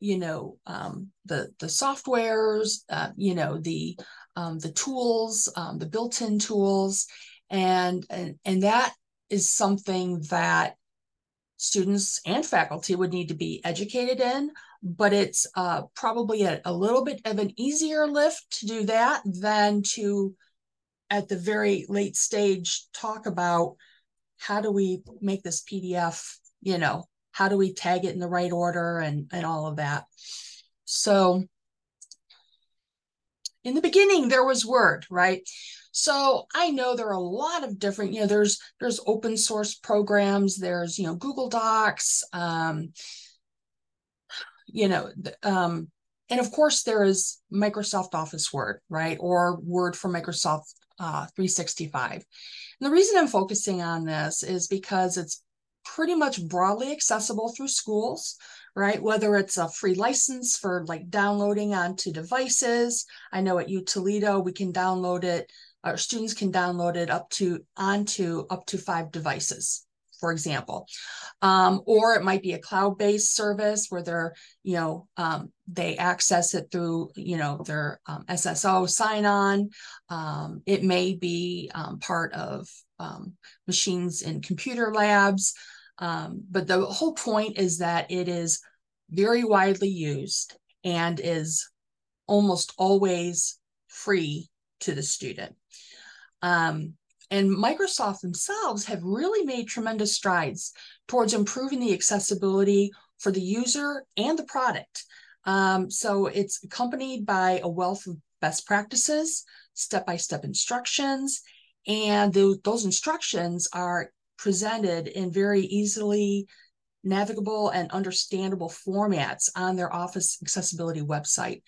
you know, um, the the softwares, uh, you know, the um, the tools, um, the built-in tools, and and and that is something that students and faculty would need to be educated in but it's uh, probably a, a little bit of an easier lift to do that than to at the very late stage talk about how do we make this pdf you know how do we tag it in the right order and and all of that. So in the beginning there was word right? So i know there are a lot of different you know there's there's open source programs there's you know google docs um, you know, um, and of course there is Microsoft Office Word, right, or Word for Microsoft uh, 365. And the reason I'm focusing on this is because it's pretty much broadly accessible through schools, right? Whether it's a free license for like downloading onto devices. I know at U we can download it. Our students can download it up to onto up to five devices, for example. Um, or it might be a cloud-based service where they're, you know, um, they access it through, you know, their um, SSO sign-on. Um, it may be um, part of um, machines in computer labs. but the whole point is that it is very widely used and is almost always free to the student. Um, and Microsoft themselves have really made tremendous strides towards improving the accessibility for the user and the product. Um, so it's accompanied by a wealth of best practices, step-by-step instructions, and the, those instructions are presented in very easily navigable and understandable formats on their Office accessibility website.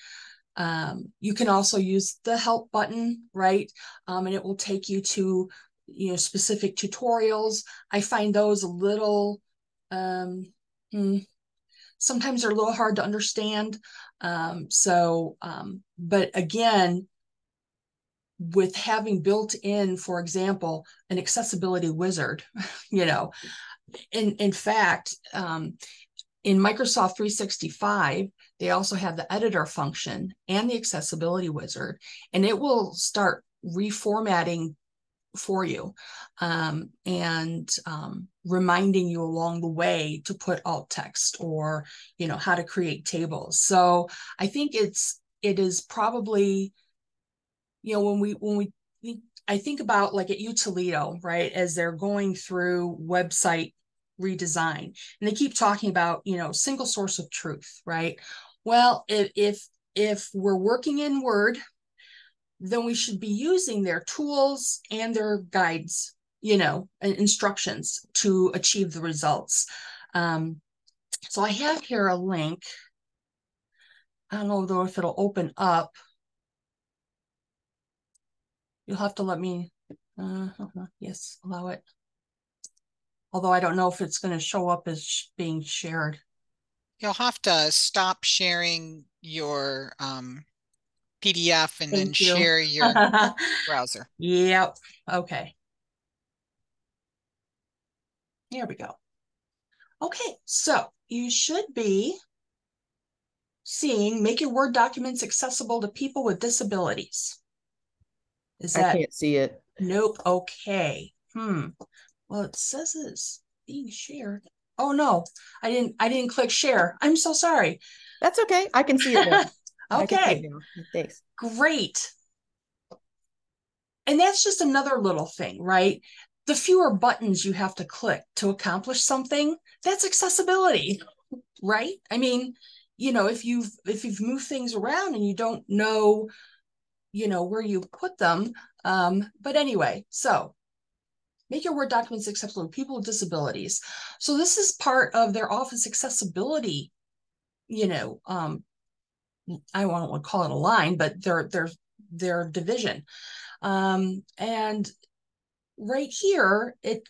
Um, you can also use the help button, right? Um, and it will take you to you know specific tutorials. I find those a little um, hmm, sometimes they're a little hard to understand. Um, so, um, but again, with having built in, for example, an accessibility wizard, you know, in in fact, um, in Microsoft 365, they also have the editor function and the accessibility wizard, and it will start reformatting for you um, and um, reminding you along the way to put alt text or you know how to create tables. So i think it's it is probably you know when we when we i think about like at u right as they're going through website redesign and they keep talking about you know single source of truth right well if if if we're working in word then we should be using their tools and their guides, you know, and instructions to achieve the results. Um, so I have here a link. I don't know though if it'll open up. You'll have to let me, uh, yes, allow it. Although I don't know if it's going to show up as being shared. You'll have to stop sharing your um, PDF and then Thank you. share your browser. Yep. Okay. Here we go. Okay, so you should be seeing make your Word documents accessible to people with disabilities. Is that I can't see it. nope? Okay. Hmm. Well, it says it's being shared. Oh no, I didn't. I didn't click share. I'm so sorry. That's okay. I can see it can see Okay. it. Thanks. Great. And that's just another little thing, right? The fewer buttons you have to click to accomplish something, that's accessibility, right? I mean, you know, if you've if you've moved things around and you don't know, you know, where you put them. Um, but anyway, so make your Word documents accessible to people with disabilities. So this is part of their office accessibility, you know, um, I don't want to call it a line, but their their their division. Um, and right here, it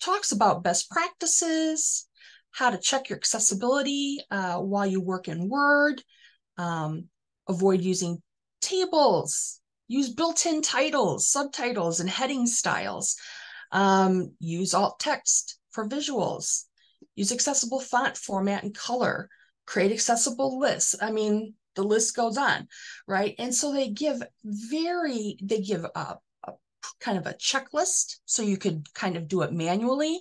talks about best practices, how to check your accessibility uh, while you work in Word, um, avoid using tables, use built-in titles, subtitles, and heading styles, um, use alt text for visuals, use accessible font format and color, create accessible lists. I mean, the list goes on, right? And so they give very, they give a, kind of a checklist so you could kind of do it manually.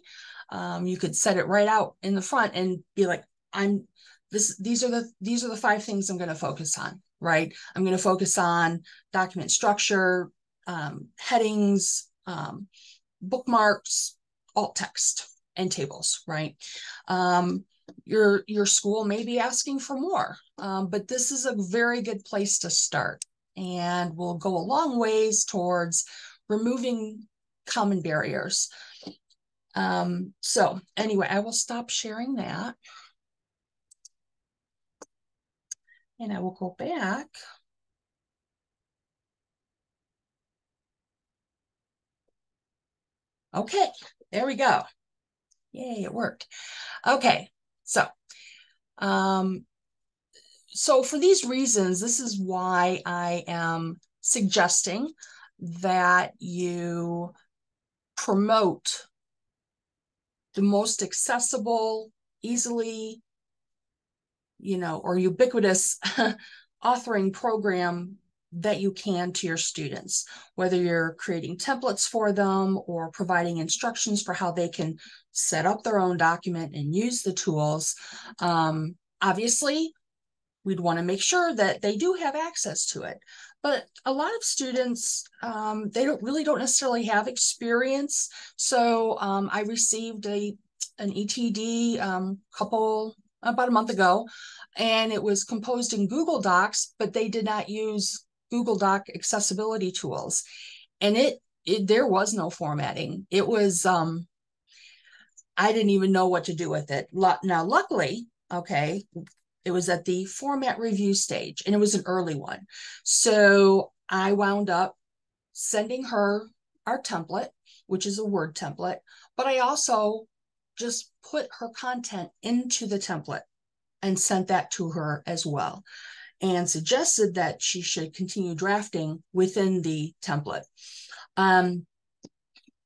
Um, you could set it right out in the front and be like, I'm this, these are the, these are the five things I'm going to focus on, right? I'm going to focus on document structure, um, headings, um, bookmarks, alt text and tables, right? Um, your your school may be asking for more um, but this is a very good place to start and will go a long ways towards removing common barriers. Um, so anyway i will stop sharing that. And i will go back okay there we go. Yay it worked. Okay so, um, so for these reasons, this is why I am suggesting that you promote the most accessible, easily, you know, or ubiquitous authoring program that you can to your students, whether you're creating templates for them or providing instructions for how they can set up their own document and use the tools. Um, obviously, we'd want to make sure that they do have access to it. But a lot of students, um, they don't really don't necessarily have experience. So um, I received a an ETD um, couple about a month ago, and it was composed in Google Docs, but they did not use Google Doc accessibility tools, and it, it there was no formatting. It was um, I didn't even know what to do with it. Now, luckily, okay, it was at the format review stage, and it was an early one, so I wound up sending her our template, which is a Word template, but I also just put her content into the template and sent that to her as well and suggested that she should continue drafting within the template. Um,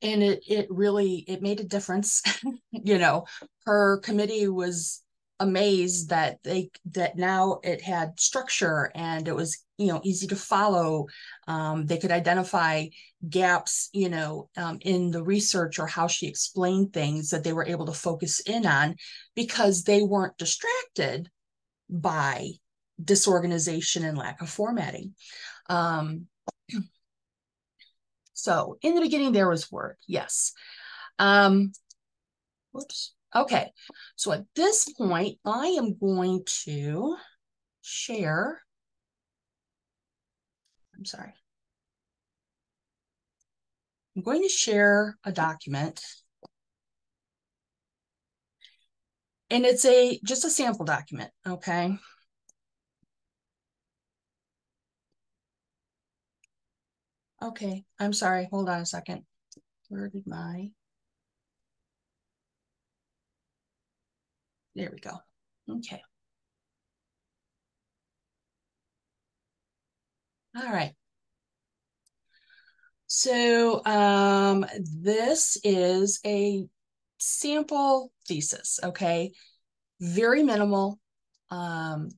and it it really it made a difference. you know, her committee was amazed that they that now it had structure and it was you know easy to follow um, they could identify gaps you know um, in the research or how she explained things that they were able to focus in on because they weren't distracted by disorganization and lack of formatting um, so in the beginning there was work yes um, whoops Okay, so at this point, I am going to share. I'm sorry. I'm going to share a document. And it's a just a sample document, okay? Okay, I'm sorry. Hold on a second. Where did my There we go. Okay. All right. So um, this is a sample thesis, okay? Very minimal. Um,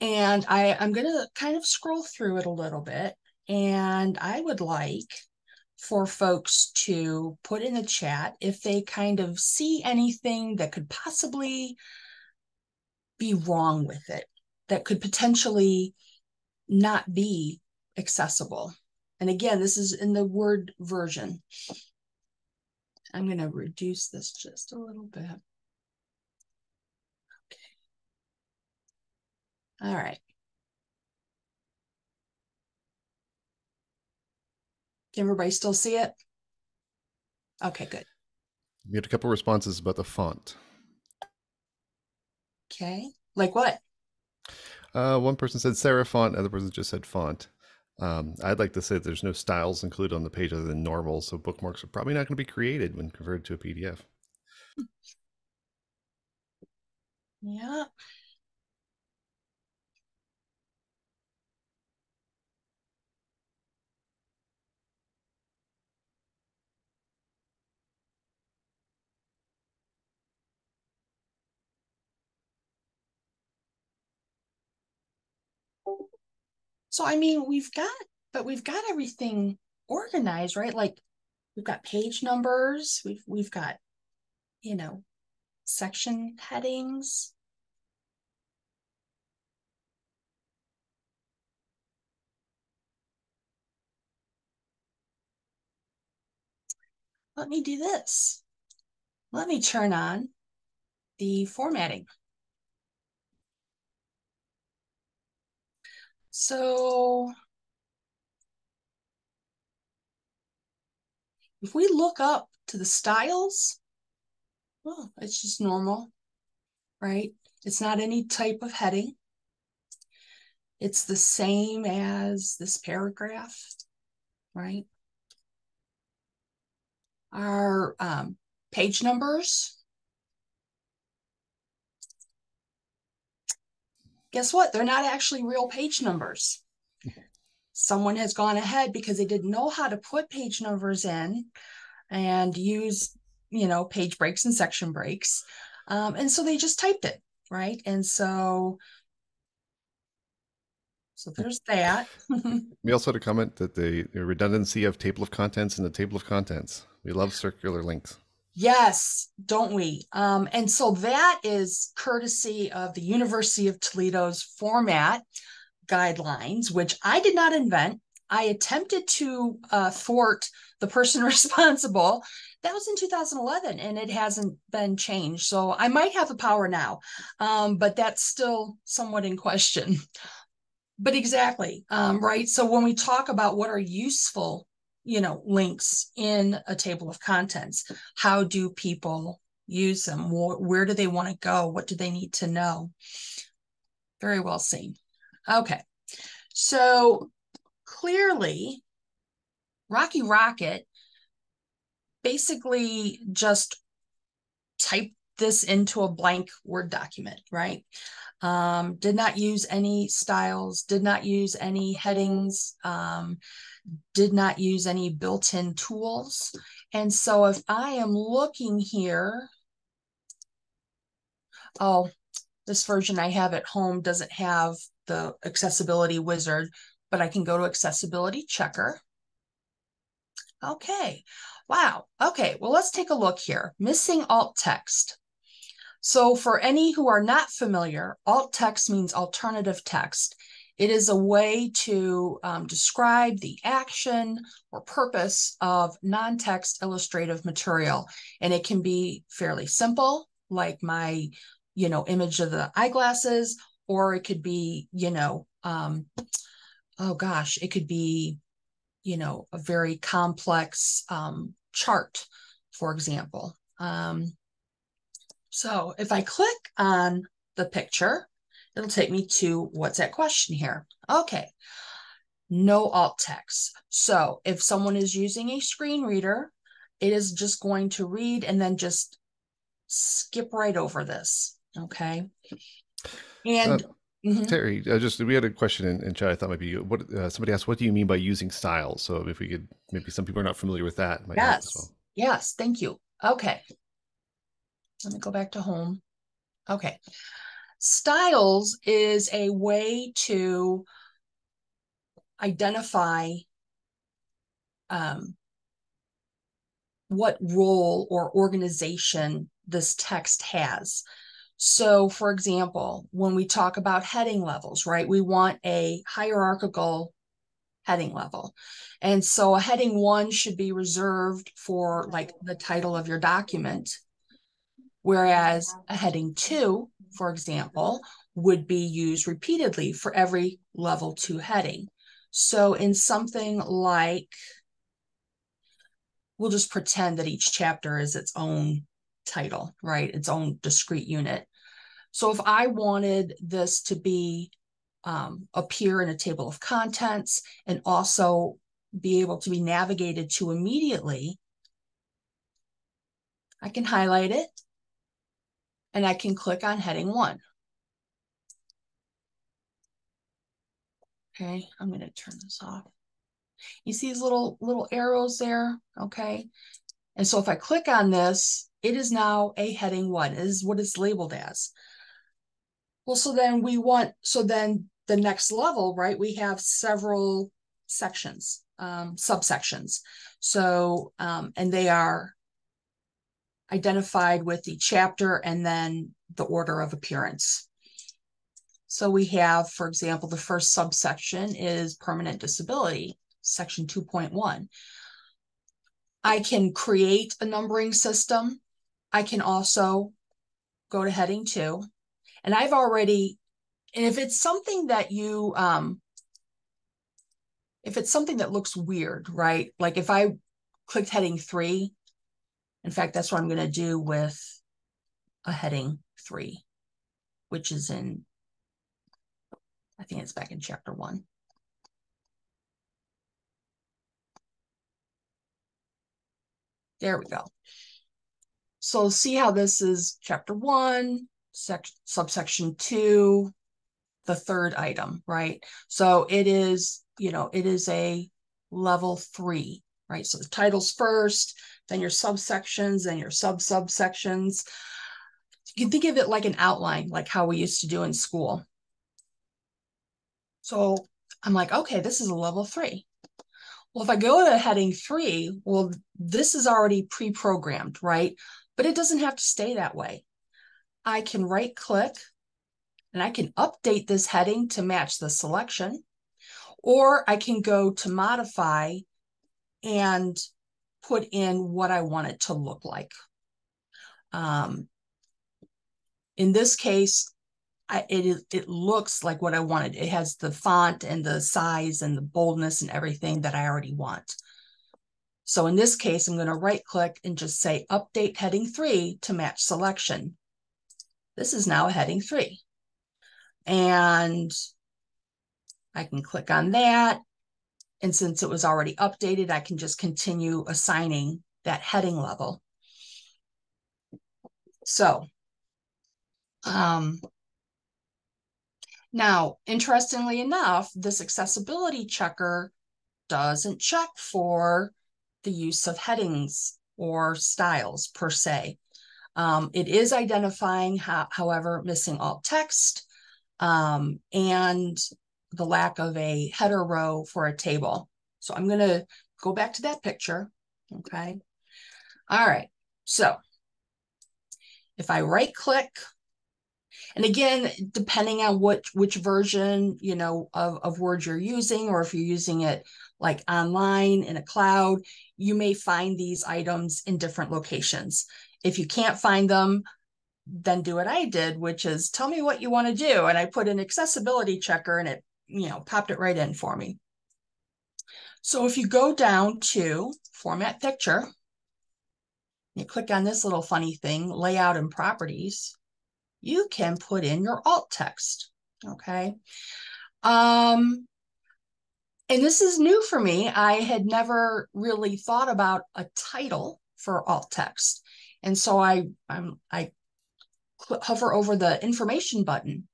and I, I'm going to kind of scroll through it a little bit. And I would like for folks to put in the chat if they kind of see anything that could possibly be wrong with it, that could potentially not be accessible. And again, this is in the Word version. I'm going to reduce this just a little bit. Okay. All right. Can everybody still see it? Okay, good. We had a couple responses about the font. Okay, like what? Uh, one person said serif font, other person just said font. Um, I'd like to say there's no styles included on the page other than normal, so bookmarks are probably not going to be created when converted to a PDF. Yeah. So I mean, we've got, but we've got everything organized, right? Like we've got page numbers, we've we've got, you know, section headings. Let me do this. Let me turn on the formatting. So if we look up to the styles, well, it's just normal, right? It's not any type of heading. It's the same as this paragraph, right? Our um, page numbers guess what? They're not actually real page numbers. Someone has gone ahead because they didn't know how to put page numbers in and use, you know, page breaks and section breaks. Um, and so they just typed it, right? And so so there's that. we also had a comment that the, the redundancy of table of contents in the table of contents. We love circular links. Yes, don't we? Um, and so that is courtesy of the University of Toledo's format guidelines, which I did not invent. I attempted to uh, thwart the person responsible. That was in 2011, and it hasn't been changed. So I might have the power now, um, but that's still somewhat in question. But exactly, um, right? So when we talk about what are useful you know links in a table of contents. How do people use them? Where do they want to go? What do they need to know? Very well seen. Okay. So clearly rocky rocket basically just typed this into a blank word document right um, did not use any styles did not use any headings um, did not use any built-in tools. And so if I am looking here, oh, this version I have at home doesn't have the accessibility wizard, but I can go to accessibility checker. Okay, wow. Okay, well, let's take a look here. Missing alt text. So for any who are not familiar, alt text means alternative text. It is a way to um, describe the action or purpose of non-text illustrative material. And it can be fairly simple, like my, you know, image of the eyeglasses, or it could be, you know, um, oh gosh, it could be, you know, a very complex um, chart, for example. Um, so if I click on the picture, it'll take me to what's that question here. Okay, no alt text. So if someone is using a screen reader, it is just going to read and then just skip right over this. Okay. And uh, mm -hmm. Teri, uh, just we had a question in, in chat. I thought maybe what uh, somebody asked, what do you mean by using styles? So if we could, maybe some people are not familiar with that. Yes. Well. Yes. Thank you. Okay. Let me go back to home. Okay. Styles is a way to identify um, what role or organization this text has. So, for example, when we talk about heading levels, right, we want a hierarchical heading level. And so a heading one should be reserved for like the title of your document. Whereas a heading two, for example, would be used repeatedly for every level two heading. So in something like, we'll just pretend that each chapter is its own title, right? Its own discrete unit. So if I wanted this to be um, appear in a table of contents and also be able to be navigated to immediately, I can highlight it and I can click on heading one. Okay, I'm going to turn this off. You see these little little arrows there, okay? And so if I click on this, it is now a heading one. It is what it's labeled as. Well, so then we want, so then the next level, right, we have several sections, um, subsections. So, um, and they are identified with the chapter and then the order of appearance. So we have, for example, the first subsection is permanent disability, section 2.1. I can create a numbering system. I can also go to heading two. And I've already, and if it's something that you, um, if it's something that looks weird, right? Like if I clicked heading three in fact, that's what I'm going to do with a heading three, which is in, I think it's back in chapter one. There we go. So see how this is chapter one, sec subsection two, the third item, right? So it is, you know, it is a level three, right? So the title's first, then your subsections, then your sub-subsections. You can think of it like an outline, like how we used to do in school. So I'm like, okay, this is a level three. Well, if I go to heading three, well, this is already pre-programmed, right? But it doesn't have to stay that way. I can right click and I can update this heading to match the selection, or I can go to modify and put in what I want it to look like. Um, in this case, I, it it looks like what I wanted. It has the font and the size and the boldness and everything that I already want. So in this case, I'm going to right click and just say update heading three to match selection. This is now a heading three. And I can click on that and since it was already updated, I can just continue assigning that heading level. So um, now, interestingly enough, this accessibility checker doesn't check for the use of headings or styles per se. Um, it is identifying, how, however, missing alt text um, and the lack of a header row for a table. So I'm going to go back to that picture. Okay. All right. So if I right click, and again, depending on what which version you know of, of Word you're using, or if you're using it like online in a cloud, you may find these items in different locations. If you can't find them, then do what I did, which is tell me what you want to do. And I put an accessibility checker and it, you know, popped it right in for me. So if you go down to format picture, you click on this little funny thing, layout and properties, you can put in your alt text. Okay. Um, and this is new for me. I had never really thought about a title for alt text. And so I I'm, I hover over the information button.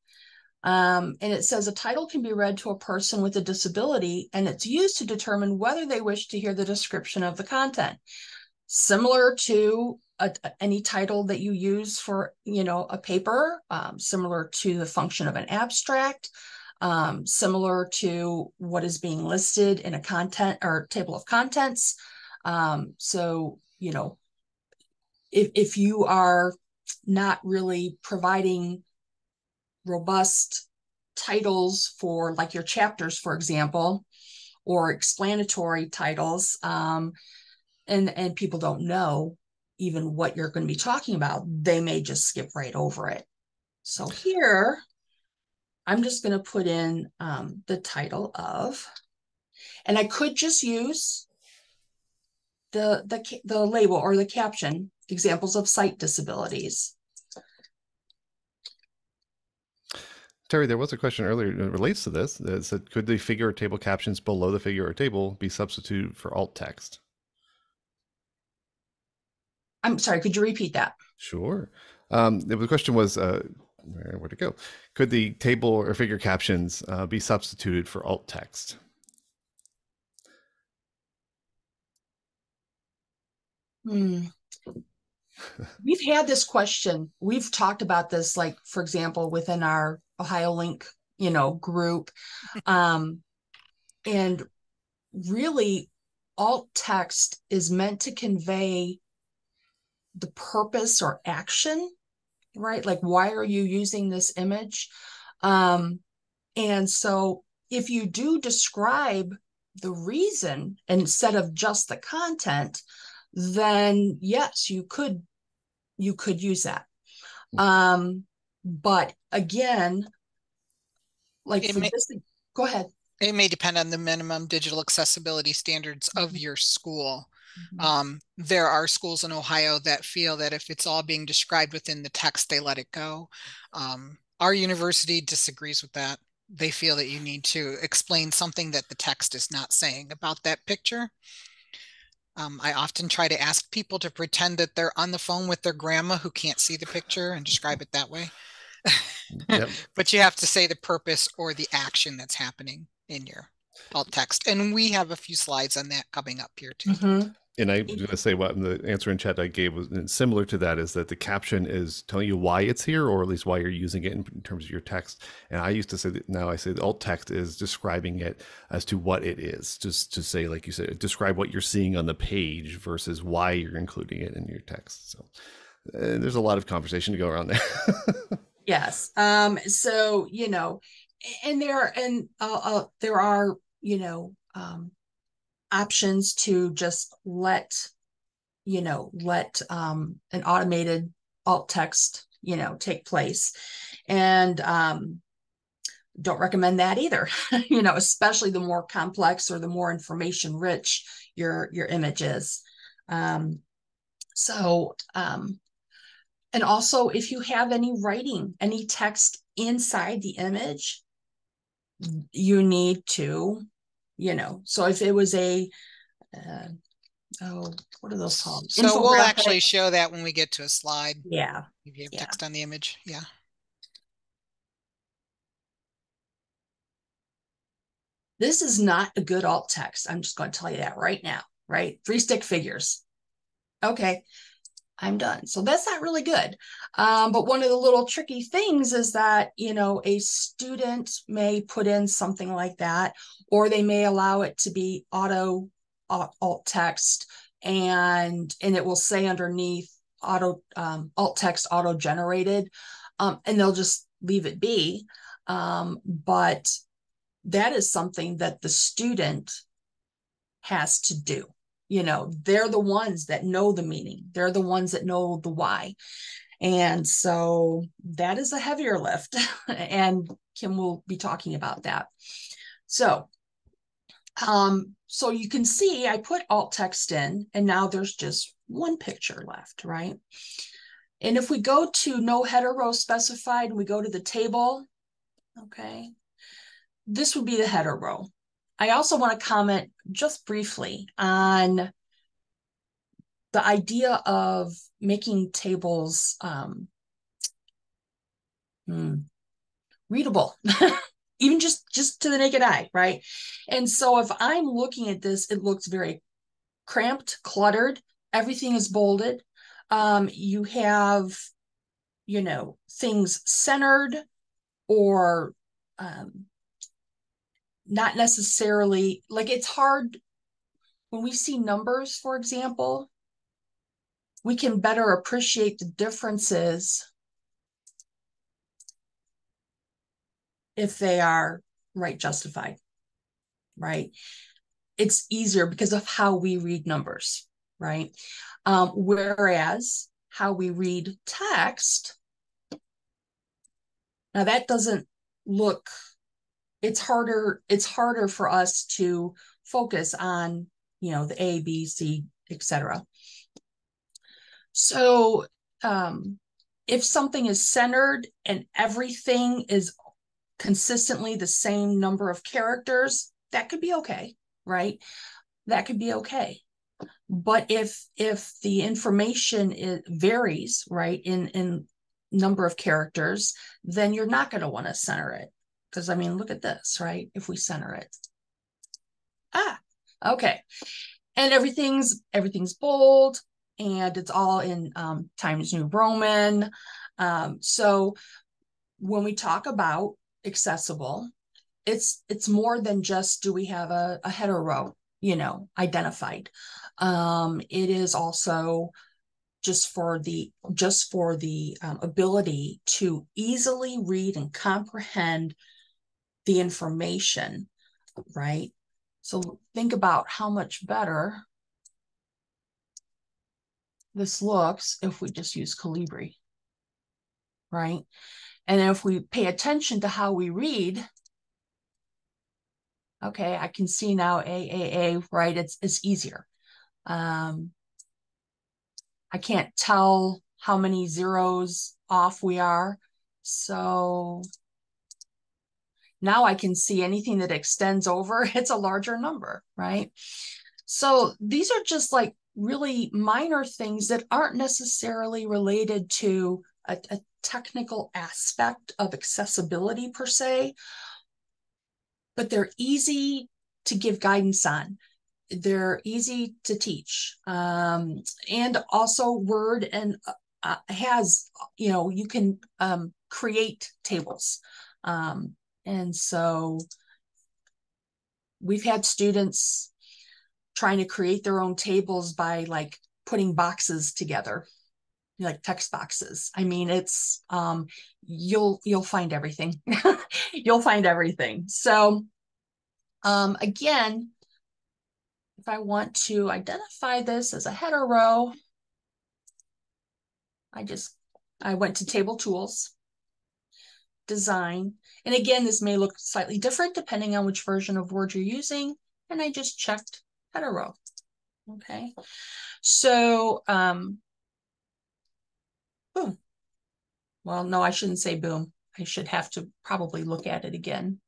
Um, and it says a title can be read to a person with a disability, and it's used to determine whether they wish to hear the description of the content. Similar to a, any title that you use for, you know, a paper, um, similar to the function of an abstract, um, similar to what is being listed in a content or table of contents. Um, so, you know, if, if you are not really providing robust titles for like your chapters, for example, or explanatory titles, um, and and people don't know even what you're going to be talking about, they may just skip right over it. So here, I'm just going to put in um, the title of, and I could just use the the the label or the caption examples of sight disabilities. Teri, there was a question earlier that relates to this that said, could the figure or table captions below the figure or table be substituted for alt text? I'm sorry, could you repeat that? Sure. Um, the question was, uh, where, where'd it go? Could the table or figure captions uh, be substituted for alt text? Hmm. We've had this question. We've talked about this, like, for example, within our OhioLINK, you know, group. Um, and really, alt text is meant to convey the purpose or action, right? Like, why are you using this image? Um, and so, if you do describe the reason instead of just the content, then yes, you could you could use that. Mm. Um, but again, like it for may, this, go ahead. It may depend on the minimum digital accessibility standards of mm-hmm. your school. Mm-hmm. Um, there are schools in Ohio that feel that if it's all being described within the text, they let it go. Um, our university disagrees with that. They feel that you need to explain something that the text is not saying about that picture. Um, I often try to ask people to pretend that they're on the phone with their grandma who can't see the picture and describe it that way. Yep. but you have to say the purpose or the action that's happening in your alt text. And we have a few slides on that coming up here too. Mm-hmm. And I'm going to say what the answer in chat I gave was similar to that is that the caption is telling you why it's here, or at least why you're using it in, in terms of your text. And I used to say that now I say the alt text is describing it as to what it is, just to say, like you said, describe what you're seeing on the page versus why you're including it in your text. So uh, there's a lot of conversation to go around there. yes. Um. So you know, and there and uh, uh there are you know um options to just let you know let um, an automated alt text you know take place. And um, don't recommend that either you know especially the more complex or the more information rich your your image is. Um, so um, and also if you have any writing any text inside the image you need to you know so if it was a uh, oh what are those called? So we'll actually show that when we get to a slide. Yeah. If you have yeah. text on the image. Yeah. This is not a good alt text. I'm just going to tell you that right now right? Three stick figures. Okay I'm done. So that's not really good. Um, but one of the little tricky things is that, you know, a student may put in something like that, or they may allow it to be auto alt text and and it will say underneath auto um, alt text auto generated um, and they'll just leave it be um, but that is something that the student has to do you know they're the ones that know the meaning they're the ones that know the why and so that is a heavier lift and kim will be talking about that so um so you can see I put alt text in and now there's just one picture left, right? And if we go to no header row specified and we go to the table, okay, this would be the header row. I also want to comment just briefly on the idea of making tables um, hmm, readable. even just just to the naked eye right and so if i'm looking at this it looks very cramped cluttered everything is bolded um, you have you know things centered or um, not necessarily like it's hard when we see numbers for example we can better appreciate the differences if they are right justified, right? It's easier because of how we read numbers, right? Um, whereas how we read text, now that doesn't look, it's harder, it's harder for us to focus on, you know, the A, B, C, etc. So um, if something is centered and everything is consistently the same number of characters, that could be okay, right? That could be okay. But if if the information varies, right, in in number of characters, then you're not going to want to center it. Because I mean, look at this, right? If we center it. Ah, okay. And everything's everything's bold and it's all in um, Times New Roman. Um, so when we talk about accessible it's it's more than just do we have a, a header row you know identified um it is also just for the just for the um, ability to easily read and comprehend the information right so think about how much better this looks if we just use calibri right and if we pay attention to how we read, okay, I can see now AAA, right? It's, it's easier. Um, I can't tell how many zeros off we are. So now I can see anything that extends over, it's a larger number, right? So these are just like really minor things that aren't necessarily related to a, a technical aspect of accessibility per se, but they're easy to give guidance on. They're easy to teach. Um, and also, Word and uh, has, you know, you can um, create tables. Um, and so we've had students trying to create their own tables by like putting boxes together like text boxes. I mean, it's um, you'll you'll find everything. you'll find everything. So um, again, if I want to identify this as a header row, I just I went to table tools, design, and again, this may look slightly different depending on which version of Word you're using. And I just checked header row. Okay, so um, boom. Well, no, I shouldn't say boom. I should have to probably look at it again.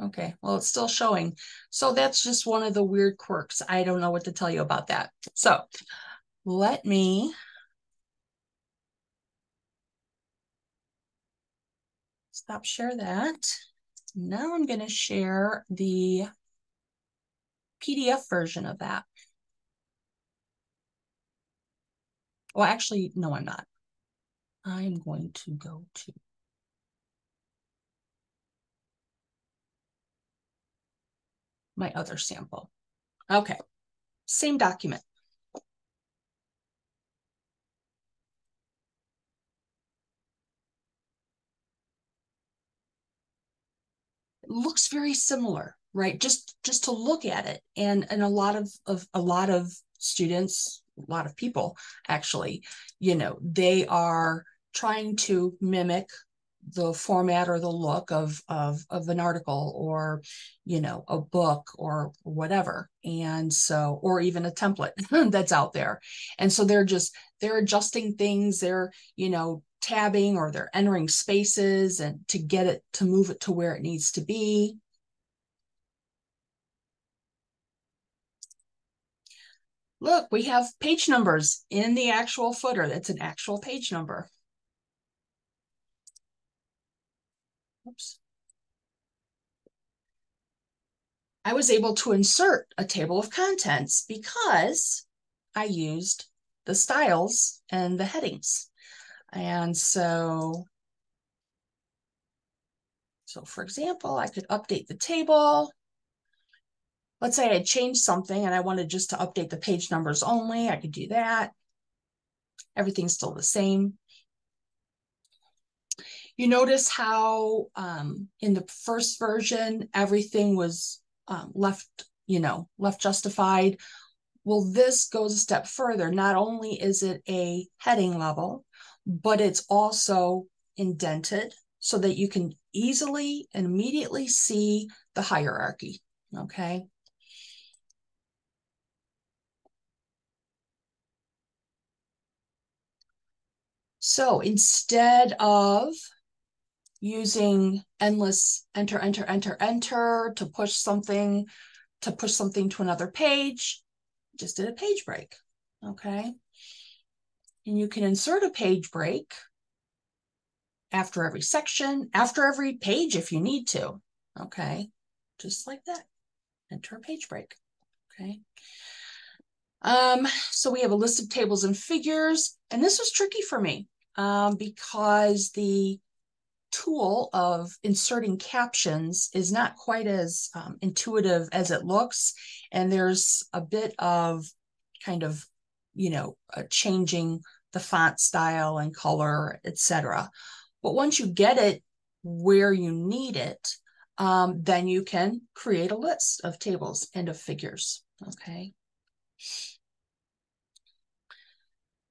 Okay, well, it's still showing. So that's just one of the weird quirks. I don't know what to tell you about that. So let me stop share that. Now I'm going to share the PDF version of that. Well, actually, no, I'm not. I'm going to go to my other sample. Okay, same document. Looks very similar, right? Just just to look at it, and and a lot of of a lot of students, a lot of people actually, you know, they are trying to mimic the format or the look of of of an article or you know a book or whatever. And so or even a template that's out there. And so they're just they're adjusting things. They're you know tabbing or they're entering spaces and to get it to move it to where it needs to be look we have page numbers in the actual footer that's an actual page number Oops. I was able to insert a table of contents because I used the styles and the headings. And so, so for example, I could update the table. Let's say I changed something and I wanted just to update the page numbers only. I could do that. Everything's still the same. You notice how um, in the first version, everything was um, left, you know, left justified. Well, this goes a step further. Not only is it a heading level, but it's also indented so that you can easily and immediately see the hierarchy, okay? So instead of using endless enter, enter, enter, enter to push something, to push something to another page. Just did a page break, okay? And you can insert a page break after every section, after every page if you need to, okay? Just like that, enter a page break, okay? Um, so we have a list of tables and figures, and this was tricky for me um, because the tool of inserting captions is not quite as um, intuitive as it looks. And there's a bit of kind of, you know, uh, changing the font style and color, etc. But once you get it where you need it, um, then you can create a list of tables and of figures. Okay.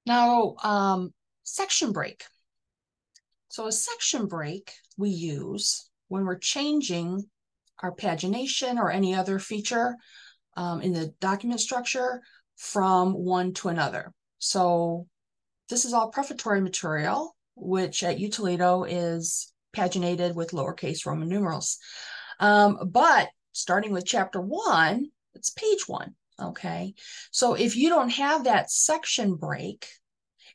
Now, um, section break. So a section break we use when we're changing our pagination or any other feature um, in the document structure from one to another. So this is all prefatory material, which at UToledo is paginated with lowercase Roman numerals. Um, but starting with chapter one, it's page one, okay? So if you don't have that section break,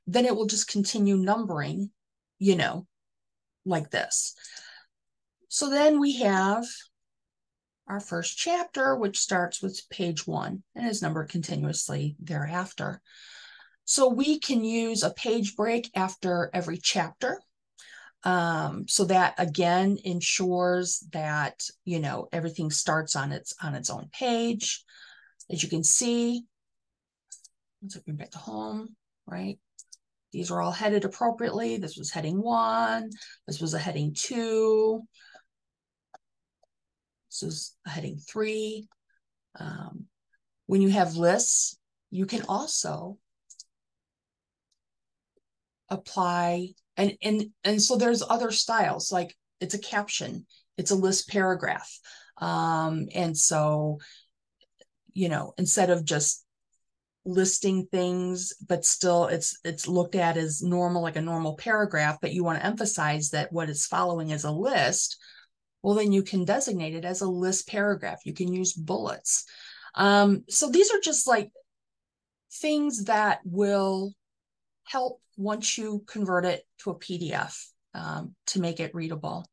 then it will just continue numbering you know, like this. So then we have our first chapter, which starts with page one and is numbered continuously thereafter. So we can use a page break after every chapter. Um, so that again ensures that you know everything starts on its on its own page. As you can see, let's bring back to home, right? These are all headed appropriately. This was heading one. This was a heading two. This is heading three. Um, when you have lists, you can also apply and and and so there's other styles like it's a caption, it's a list paragraph. Um, and so you know, instead of just listing things but still it's it's looked at as normal like a normal paragraph but you want to emphasize that what is following is a list well then you can designate it as a list paragraph. You can use bullets. Um, so these are just like things that will help once you convert it to a pdf um, to make it readable.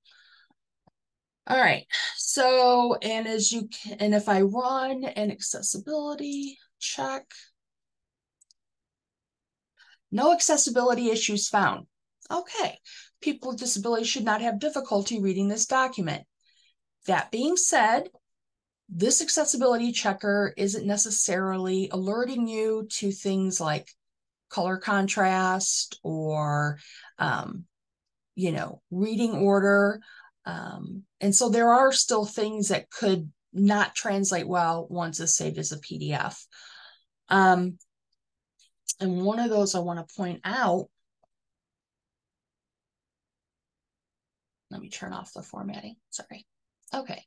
All right, so, and as you can, and if I run an accessibility check, no accessibility issues found. Okay, people with disabilities should not have difficulty reading this document. That being said, this accessibility checker isn't necessarily alerting you to things like color contrast or, um, you know, reading order. Um, and so there are still things that could not translate well once it's saved as a PDF. Um, and one of those I want to point out, let me turn off the formatting, sorry. Okay.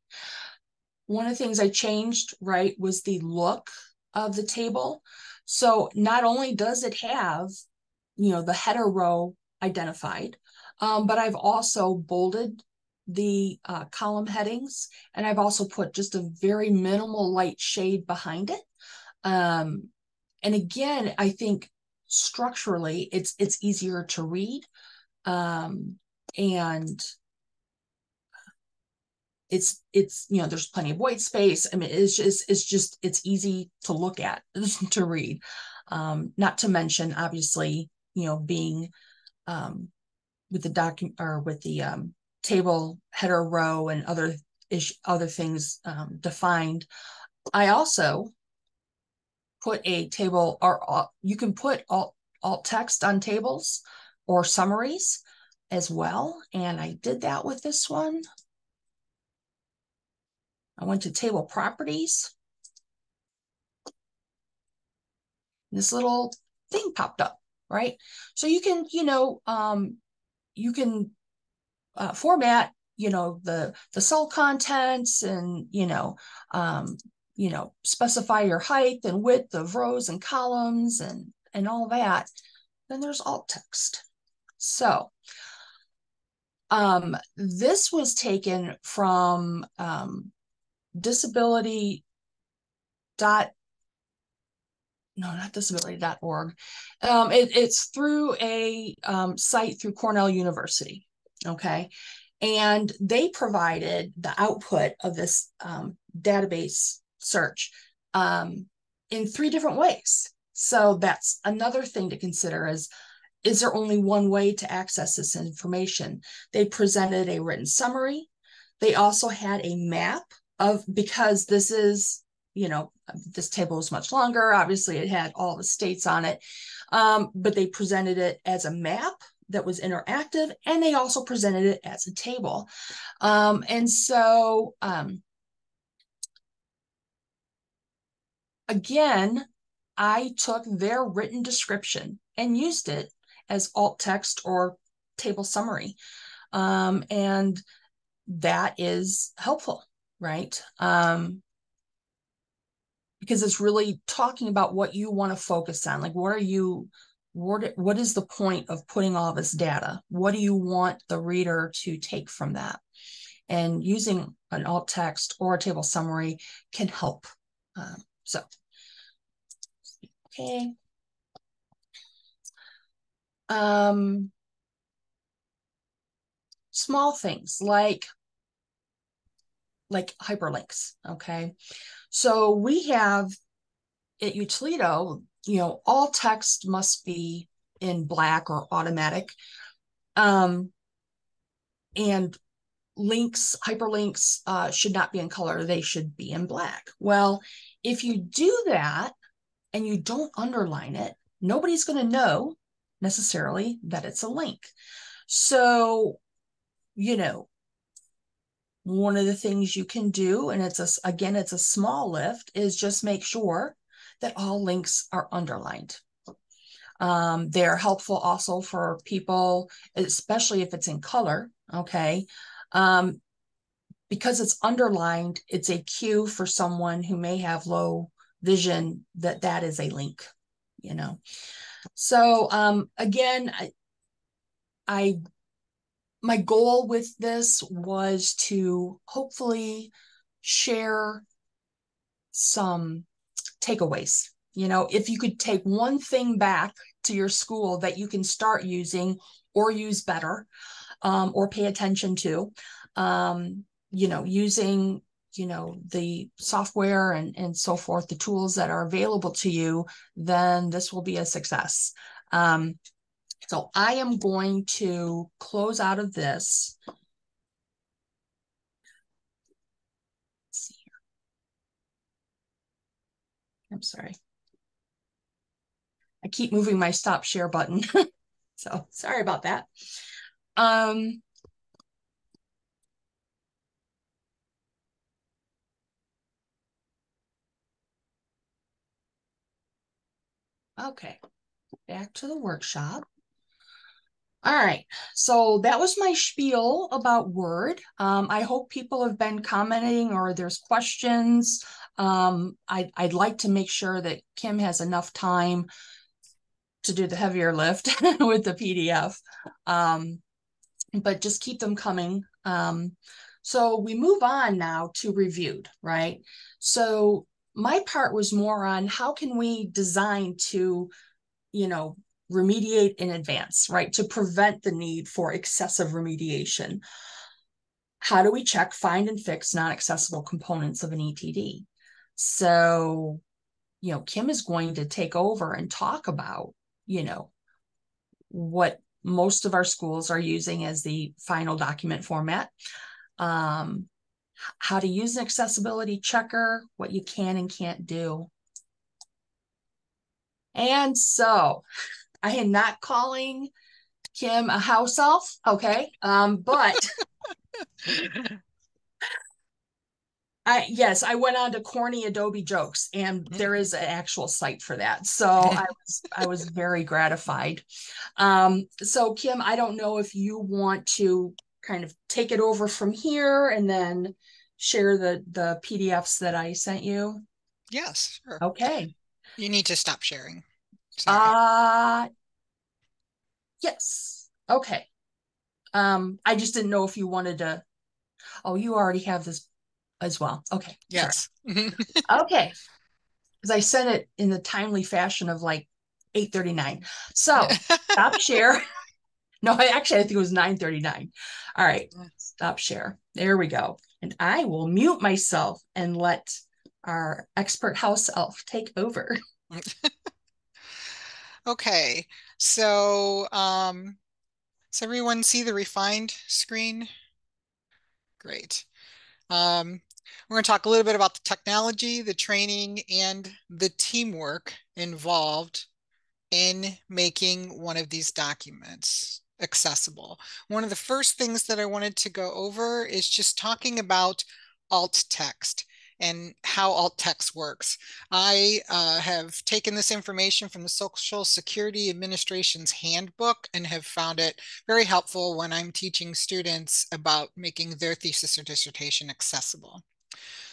One of the things I changed, right, was the look of the table. So not only does it have, you know, the header row identified, um, but I've also bolded the uh, column headings and I've also put just a very minimal light shade behind it. Um, and again, I think structurally it's it's easier to read. Um, and it's it's you know there's plenty of white space. I mean it's just it's just it's easy to look at to read. Um not to mention obviously you know being um with the document or with the um table header row and other ish other things um defined. I also put a table or uh, you can put alt alt text on tables or summaries as well and i did that with this one I went to table properties. This little thing popped up, right? So you can, you know, um, you can uh, format, you know, the the cell contents and, you know, um, you know, specify your height and width of rows and columns and and all that. Then there's alt text. So um, this was taken from um, disability dot no not disability.org um, it, it's through a um, site through cornell university okay? And they provided the output of this um, database search um, in three different ways. So that's another thing to consider is is there only one way to access this information? They presented a written summary. They also had a map of because this is you know this table is much longer. Obviously it had all the states on it. Um, but they presented it as a map that was interactive and they also presented it as a table. Um, and so um, again i took their written description and used it as alt text or table summary. Um, and that is helpful right? Um, because it's really talking about what you want to focus on. Like, what are you, what, what is the point of putting all this data? What do you want the reader to take from that? And using an alt text or a table summary can help. Um, so, okay. Um, small things like like hyperlinks. Okay. So we have at UToledo, you know, all text must be in black or automatic. Um, and links, hyperlinks uh, should not be in color. They should be in black. Well, if you do that and you don't underline it, nobody's going to know necessarily that it's a link. So, you know, one of the things you can do, and it's a, again, it's a small lift, is just make sure that all links are underlined. Um, they're helpful also for people, especially if it's in color, okay? Um, because it's underlined, it's a cue for someone who may have low vision that that is a link, you know? So um, again, I, I my goal with this was to hopefully share some takeaways. You know, if you could take one thing back to your school that you can start using or use better um, or pay attention to, um, you know, using you know the software and and so forth the tools that are available to you then this will be a success um, so i am going to close out of this. I'm sorry. I keep moving my stop share button. So sorry about that. Um Okay, back to the workshop. All right, so that was my spiel about Word. Um, I hope people have been commenting or there's questions. Um, I, I'd like to make sure that Kim has enough time to do the heavier lift with the PDF, um, but just keep them coming. Um, so we move on now to reviewed, right? So my part was more on how can we design to you know remediate in advance right to prevent the need for excessive remediation. How do we check find and fix non-accessible components of an etd so you know kim is going to take over and talk about you know what most of our schools are using as the final document format. Um, how to use an accessibility checker, what you can and can't do. And so I am not calling Kim a house elf, okay? Um, but I yes, I went on to corny Adobe jokes, and mm. there is an actual site for that. So I was I was very gratified. Um, so Kim, I don't know if you want to kind of take it over from here and then share the the PDFs that I sent you? Yes, sure. Okay. You need to stop sharing. Sorry. Uh yes. Okay. Um, I just didn't know if you wanted to. Oh, you already have this as well. Okay. Yes. okay. Because I sent it in the timely fashion of like 8:39. So stop share. No, I actually I think it was 9:39. All right, stop share. There we go. And I will mute myself and let our expert house elf take over. okay, so um, does everyone see the refined screen? Great. Um, we're going to talk a little bit about the technology, the training, and the teamwork involved in making one of these documents accessible. One of the first things that I wanted to go over is just talking about alt text and how alt text works. I uh, have taken this information from the Social Security Administration's handbook and have found it very helpful when I'm teaching students about making their thesis or dissertation accessible.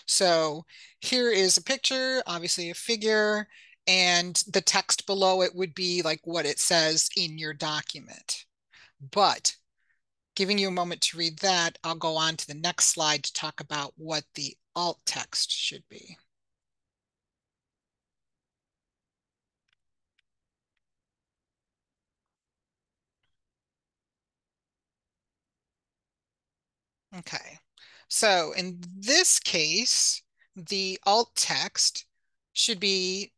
So here is a picture, obviously a figure, and the text below it would be like what it says in your document. But giving you a moment to read that, I'll go on to the next slide to talk about what the alt text should be. Okay, so in this case, the alt text should be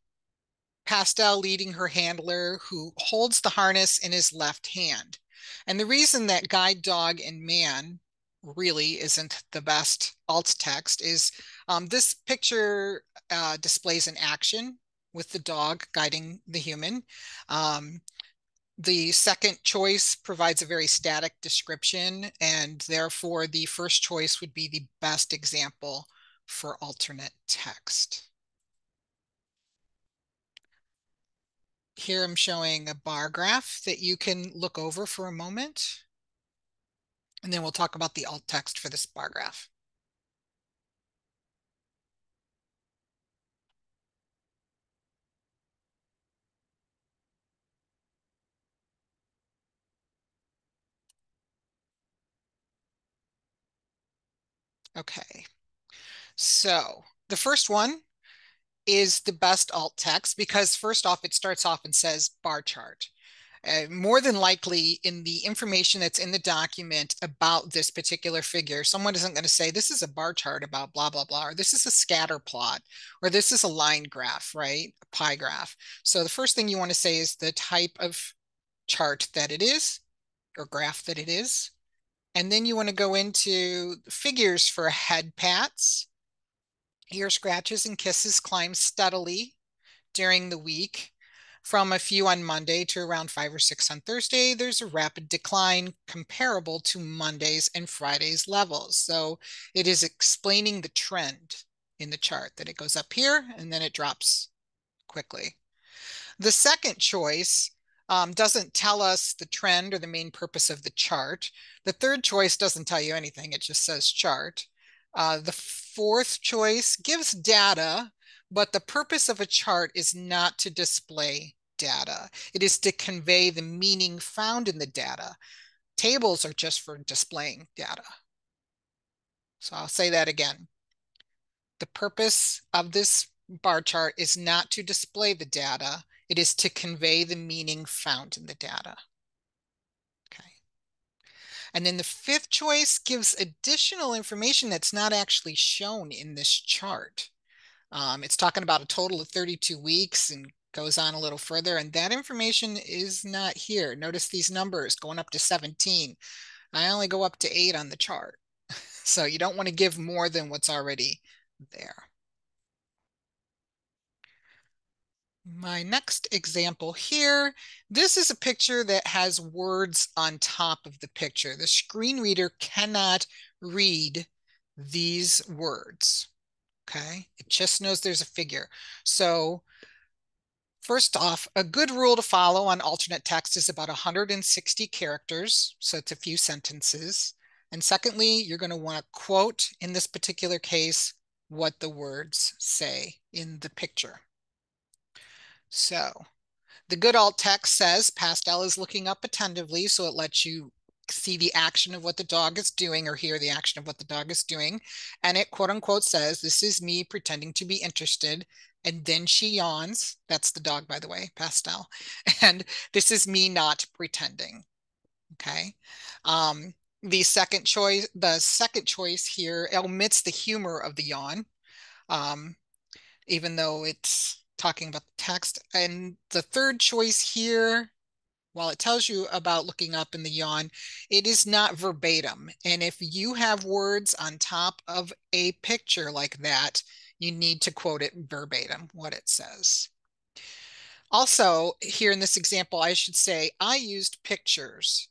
Pastel leading her handler who holds the harness in his left hand. And the reason that guide dog and man really isn't the best alt text is um, this picture uh, displays an action with the dog guiding the human. Um, the second choice provides a very static description and therefore the first choice would be the best example for alternate text. Here I'm showing a bar graph that you can look over for a moment. And then we'll talk about the alt text for this bar graph. Okay, so the first one is the best alt text because first off, it starts off and says bar chart. uh, more than likely in the information that's in the document about this particular figure, someone isn't going to say, this is a bar chart about blah, blah, blah, or this is a scatter plot, or this is a line graph, right? A pie graph. So the first thing you want to say is the type of chart that it is, or graph that it is. And then you want to go into figures for head pats, ear scratches and kisses climb steadily during the week from a few on Monday to around five or six on Thursday, there's a rapid decline comparable to Monday's and Friday's levels. So it is explaining the trend in the chart that it goes up here and then it drops quickly. The second choice um, doesn't tell us the trend or the main purpose of the chart. The third choice doesn't tell you anything. It just says chart. Uh, the fourth choice gives data but the purpose of a chart is not to display data. It is to convey the meaning found in the data. Tables are just for displaying data. So I'll say that again. The purpose of this bar chart is not to display the data. It is to convey the meaning found in the data. And then the fifth choice gives additional information that's not actually shown in this chart. Um, it's talking about a total of 32 weeks and goes on a little further. And that information is not here. Notice these numbers going up to 17. I only go up to eight on the chart. so you don't want to give more than what's already there. My next example here, this is a picture that has words on top of the picture. The screen reader cannot read these words okay? It just knows there's a figure. So first off, a good rule to follow on alternate text is about 160 characters, so it's a few sentences. And secondly, you're going to want to quote, in this particular case, what the words say in the picture. So the good alt text says Pastel is looking up attentively, so it lets you see the action of what the dog is doing or hear the action of what the dog is doing. And it quote unquote says, This is me pretending to be interested. And then she yawns. That's the dog, by the way, Pastel. And this is me not pretending. Okay. Um, the second choice, the second choice here omits the humor of the yawn, um, even though it's talking about the text. And the third choice here while it tells you about looking up in the yawn, it is not verbatim. And if you have words on top of a picture like that, you need to quote it verbatim, what it says. Also, here in this example, I should say I used pictures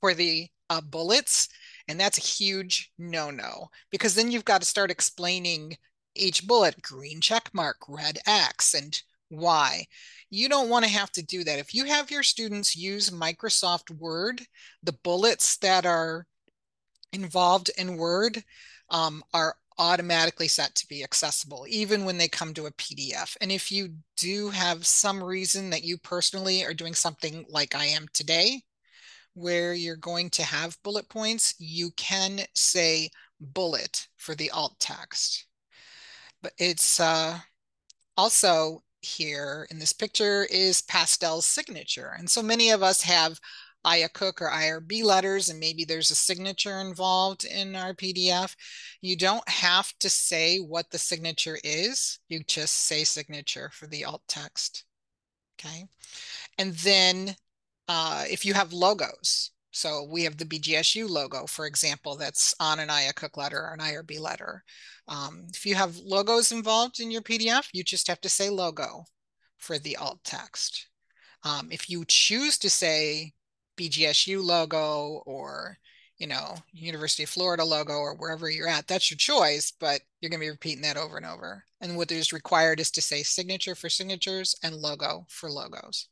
for the uh, bullets, and that's a huge no-no because then you've got to start explaining each bullet, green check mark, red X, and why. You don't want to have to do that. If you have your students use Microsoft Word, the bullets that are involved in Word um, are automatically set to be accessible, even when they come to a PDF. And if you do have some reason that you personally are doing something like I am today, where you're going to have bullet points, you can say bullet for the alt text. But it's uh, also here in this picture is Pastel's signature. And so many of us have IACUC or IRB letters, and maybe there's a signature involved in our PDF. You don't have to say what the signature is. You just say signature for the alt text. Okay. And then uh, if you have logos, so we have the BGSU logo, for example, that's on an IACUC letter or an IRB letter. Um, if you have logos involved in your PDF, you just have to say logo for the alt text. Um, if you choose to say BGSU logo or you know, University of Florida logo or wherever you're at, that's your choice, but you're going to be repeating that over and over. And what is required is to say signature for signatures and logo for logos.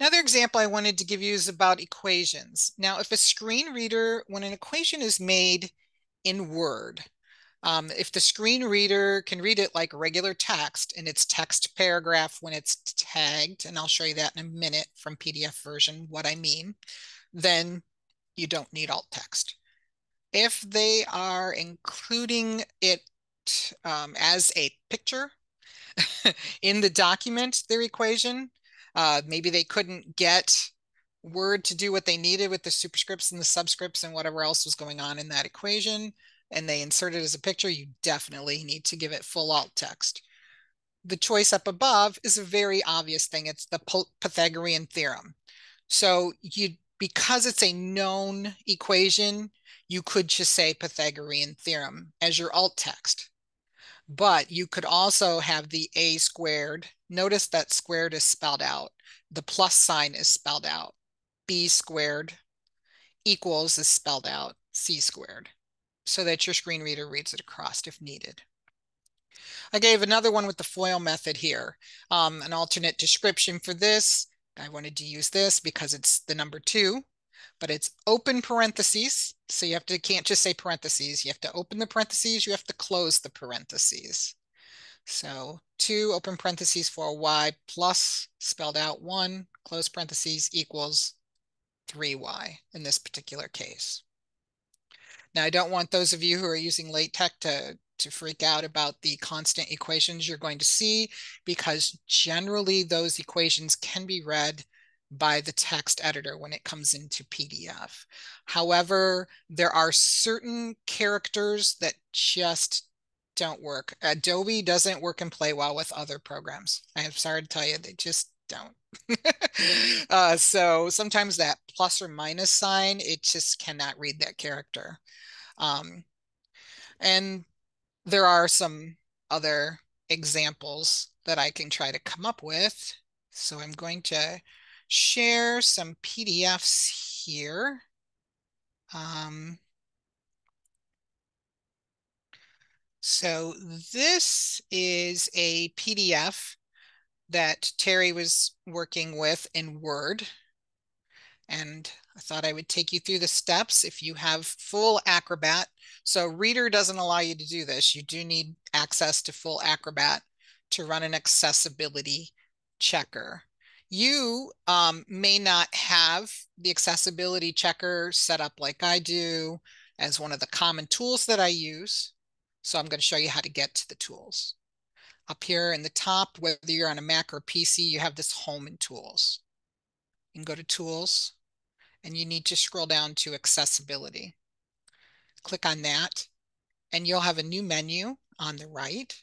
Another example I wanted to give you is about equations. Now, if a screen reader, when an equation is made in Word, um, if the screen reader can read it like regular text in its text paragraph when it's tagged, and I'll show you that in a minute from PDF version, what I mean, then you don't need alt text. If they are including it um, as a picture, in the document their equation. Uh, maybe they couldn't get Word to do what they needed with the superscripts and the subscripts and whatever else was going on in that equation, and they insert it as a picture, you definitely need to give it full alt text. The choice up above is a very obvious thing. It's the Pythagorean theorem. So you, because it's a known equation, you could just say Pythagorean theorem as your alt text. But you could also have the a squared. Notice that squared is spelled out. The plus sign is spelled out b squared equals is spelled out c squared so that your screen reader reads it across if needed. I gave another one with the FOIL method here, um, an alternate description for this. I wanted to use this because it's the number two, but it's open parentheses. So you have to, can't just say parentheses. You have to open the parentheses. You have to close the parentheses. So two open parentheses for y plus spelled out one, close parentheses equals 3y in this particular case. Now, I don't want those of you who are using LaTeX to, to freak out about the constant equations you're going to see, because generally those equations can be read by the text editor when it comes into PDF. However, there are certain characters that just don't work. Adobe doesn't work and play well with other programs. I am sorry to tell you, they just don't. uh, so sometimes that plus or minus sign, it just cannot read that character. Um, and there are some other examples that I can try to come up with. So I'm going to share some PDFs here. Um, so this is a PDF that Teri was working with in Word. And I thought I would take you through the steps if you have full Acrobat. So Reader doesn't allow you to do this. You do need access to full Acrobat to run an accessibility checker. You um, may not have the accessibility checker set up like I do as one of the common tools that I use. So I'm going to show you how to get to the tools. Up here in the top, whether you're on a Mac or PC, you have this home and tools. You can go to tools and you need to scroll down to accessibility. Click on that and you'll have a new menu on the right.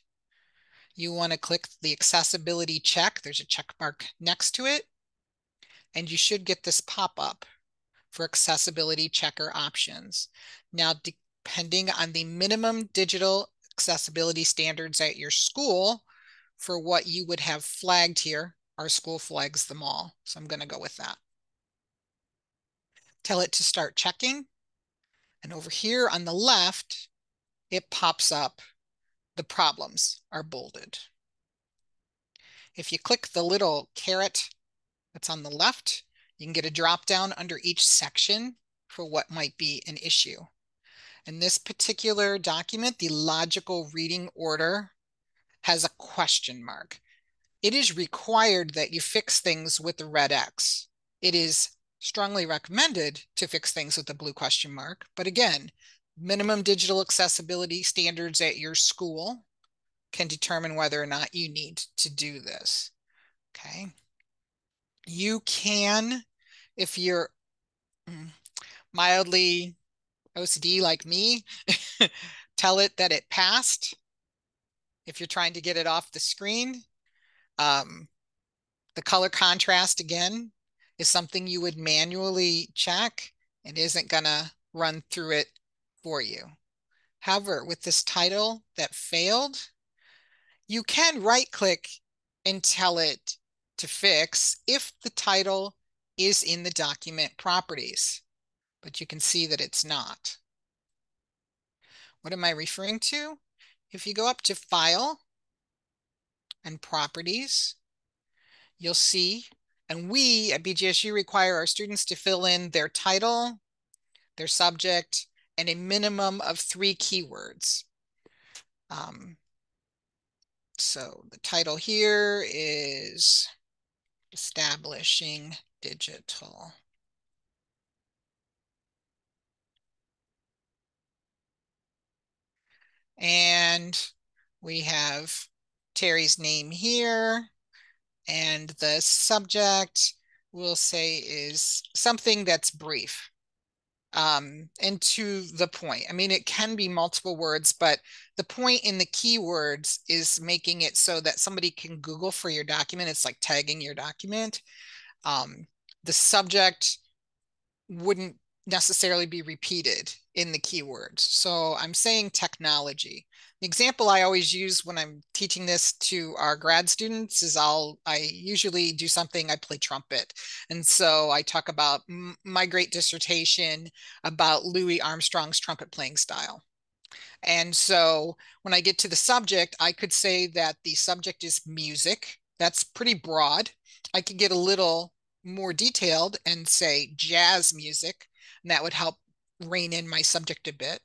You want to click the accessibility check. There's a check mark next to it. And you should get this pop up for accessibility checker options. Now, depending on the minimum digital accessibility standards at your school for what you would have flagged here. Our school flags them all. So I'm going to go with that. Tell it to start checking. And over here on the left, it pops up the problems are bolded. If you click the little caret that's on the left, you can get a drop down under each section for what might be an issue. In this particular document, the logical reading order has a question mark. It is required that you fix things with the red X. It is strongly recommended to fix things with the blue question mark. But again, minimum digital accessibility standards at your school can determine whether or not you need to do this. Okay. You can, if you're mm, mildly OCD like me, tell it that it passed if you're trying to get it off the screen. Um, the color contrast again is something you would manually check and isn't gonna run through it for you. However, with this title that failed, you can right click and tell it to fix if the title is in the document properties but you can see that it's not. What am I referring to? If you go up to File and Properties, you'll see, and we at BGSU require our students to fill in their title, their subject, and a minimum of three keywords. Um, so the title here is Establishing Digital. And we have Teri's name here. And the subject we'll say is something that's brief um, and to the point. I mean, it can be multiple words, but the point in the keywords is making it so that somebody can Google for your document. It's like tagging your document. Um, the subject wouldn't necessarily be repeated in the keywords. So I'm saying technology. The example I always use when I'm teaching this to our grad students is I'll I usually do something I play trumpet. And so I talk about my great dissertation about Louis Armstrong's trumpet playing style. And so when I get to the subject, I could say that the subject is music. That's pretty broad. I could get a little more detailed and say jazz music, and that would help rein in my subject a bit.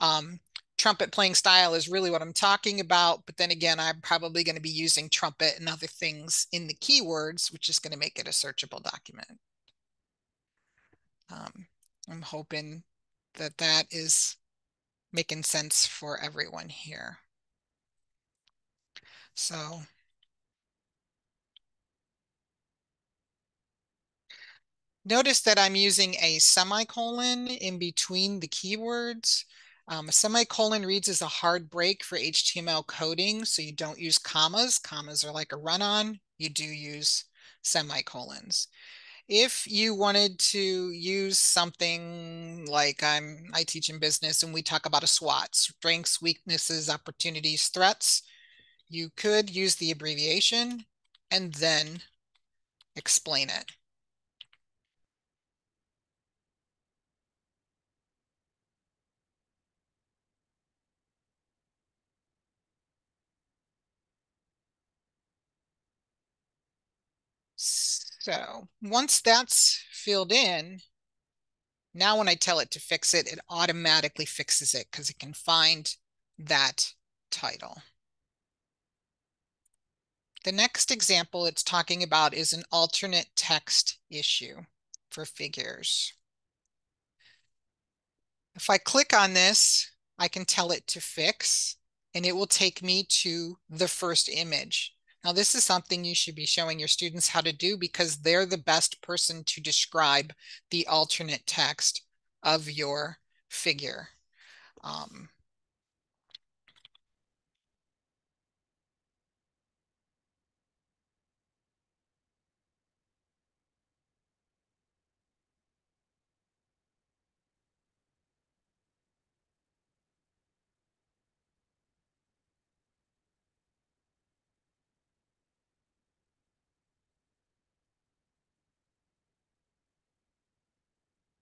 Um, trumpet playing style is really what I'm talking about. But then again, I'm probably going to be using trumpet and other things in the keywords, which is going to make it a searchable document. Um, I'm hoping that that is making sense for everyone here. So notice that I'm using a semicolon in between the keywords. Um, a semicolon reads as a hard break for HTML coding, so you don't use commas. Commas are like a run-on. You do use semicolons. If you wanted to use something like I'm, I teach in business and we talk about a SWOT, strengths, weaknesses, opportunities, threats, you could use the abbreviation and then explain it. So once that's filled in, now when I tell it to fix it, it automatically fixes it because it can find that title. The next example it's talking about is an alternate text issue for figures. If I click on this, I can tell it to fix and it will take me to the first image. Now, this is something you should be showing your students how to do because they're the best person to describe the alternate text of your figure. Um,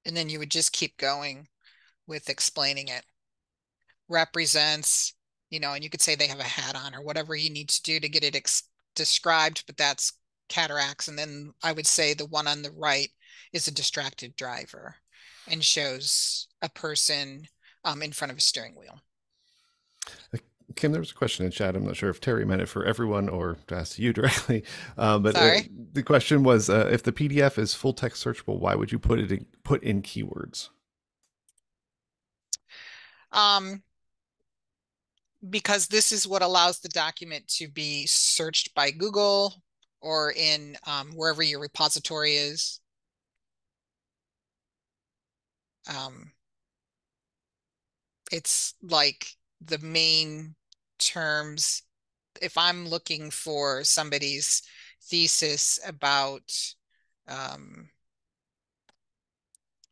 and then you would just keep going with explaining it. Represents, you know, and you could say they have a hat on or whatever you need to do to get it described, but that's cataracts. And then I would say the one on the right is a distracted driver and shows a person um, in front of a steering wheel. Kim, there was a question in chat. I'm not sure if Teri meant it for everyone or to ask you directly. Um, but uh, the question was, uh, if the PDF is full text searchable, why would you put it in, put in keywords? Um, because this is what allows the document to be searched by Google or in um, wherever your repository is. Um, it's like the main terms if I'm looking for somebody's thesis about um,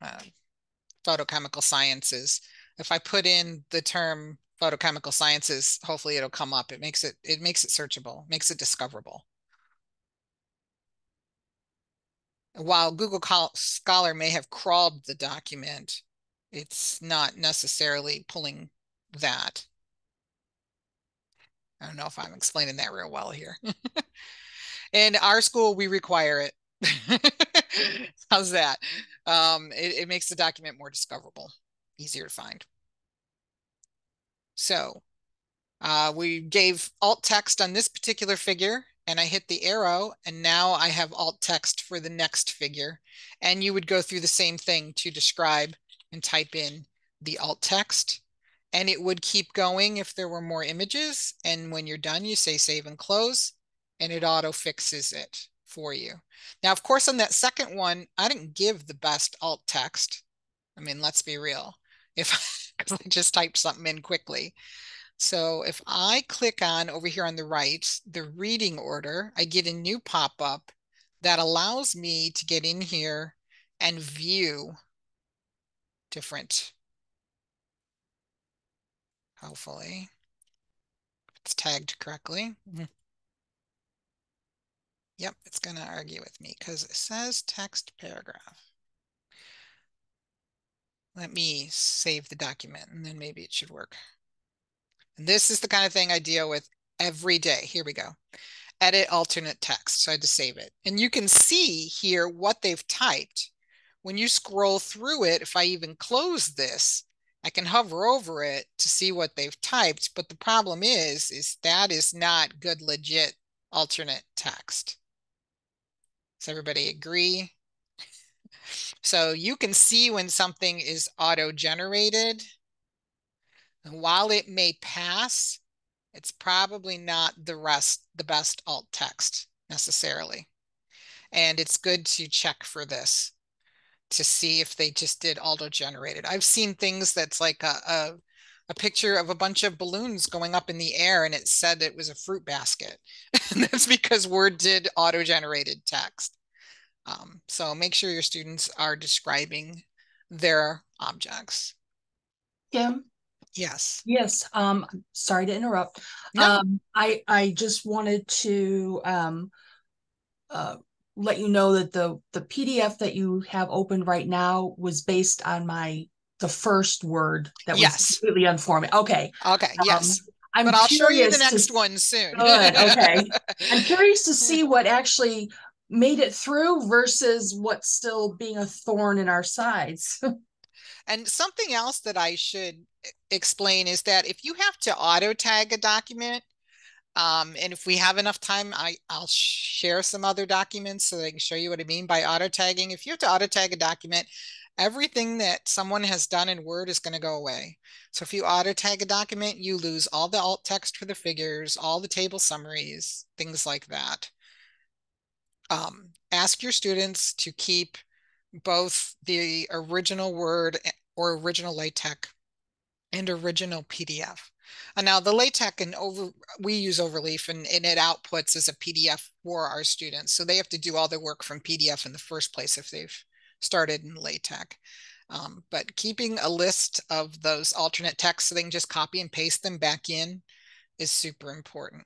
uh, photochemical sciences, if I put in the term photochemical sciences, hopefully it'll come up. It makes it it makes it searchable, makes it discoverable. While Google Scholar may have crawled the document, it's not necessarily pulling that. I don't know if I'm explaining that real well here. In our school, we require it. How's that? Um, it, it makes the document more discoverable, easier to find. So uh, we gave alt text on this particular figure and I hit the arrow and now I have alt text for the next figure. And you would go through the same thing to describe and type in the alt text and it would keep going if there were more images. And when you're done, you say save and close and it auto fixes it for you. Now, of course, on that second one, I didn't give the best alt text. I mean, let's be real. If I just typed something in quickly. So if I click on over here on the right, the reading order, I get a new pop-up that allows me to get in here and view different, hopefully, it's tagged correctly. Yep, it's going to argue with me because it says text paragraph. Let me save the document and then maybe it should work. And this is the kind of thing I deal with every day. Here we go. Edit alternate text. So I had to save it. And you can see here what they've typed. When you scroll through it, if I even close this, I can hover over it to see what they've typed. But the problem is, is that is not good, legit alternate text. Does everybody agree? So you can see when something is auto-generated. While it may pass, it's probably not the rest, the best alt text necessarily. And it's good to check for this to see if they just did auto-generated. I've seen things that's like a, a, a picture of a bunch of balloons going up in the air and it said it was a fruit basket. and that's because Word did auto-generated text. Um, so make sure your students are describing their objects. Kim? Yes. Yes. Um, sorry to interrupt. No. Um, I, I just wanted to um, uh, let you know that the, the PDF that you have open right now was based on my the first word that was Yes. completely unformed. Okay. Okay. Yes. Um, I'm but I'll show you the curious to- next one soon. Good, okay. I'm curious to see what actually made it through versus what's still being a thorn in our sides. And something else that I should explain is that if you have to auto tag a document, um, and if we have enough time, I, I'll share some other documents so that I can show you what I mean by auto tagging. If you have to auto tag a document, everything that someone has done in Word is going to go away. So if you auto tag a document, you lose all the alt text for the figures, all the table summaries, things like that. Um, ask your students to keep both the original Word or original LaTeX and original PDF. And now the LaTeX and over we use Overleaf and, and it outputs as a PDF for our students. So they have to do all their work from PDF in the first place if they've started in LaTeX. Um, but keeping a list of those alternate texts so they can just copy and paste them back in is super important.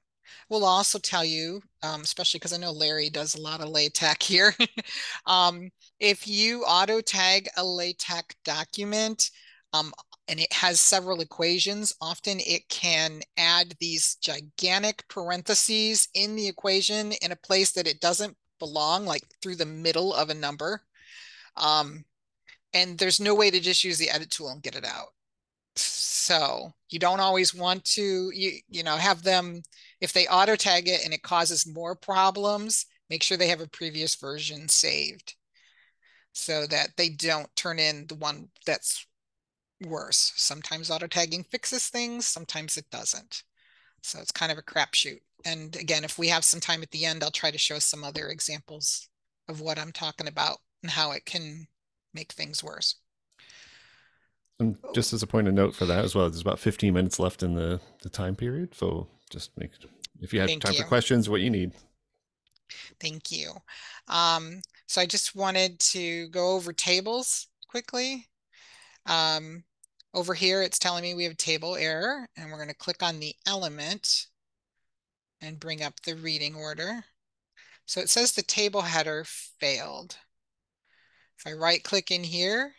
We'll also tell you, um, especially because I know Larry does a lot of LaTeX here. um, if you auto tag a LaTeX document, um, and it has several equations, often it can add these gigantic parentheses in the equation in a place that it doesn't belong, like through the middle of a number. Um, and there's no way to just use the edit tool and get it out. So you don't always want to, you, you know, have them, if they auto tag it and it causes more problems, make sure they have a previous version saved so that they don't turn in the one that's worse. Sometimes auto tagging fixes things, sometimes it doesn't. So it's kind of a crapshoot. And again, if we have some time at the end, I'll try to show some other examples of what I'm talking about and how it can make things worse. And just as a point of note for that as well, there's about 15 minutes left in the, the time period. So just make if you have Thank time you. for questions, what you need. Thank you. Um, so I just wanted to go over tables quickly. Um, over here, it's telling me we have table error, and we're going to click on the element and bring up the reading order. So it says the table header failed. If I right click in here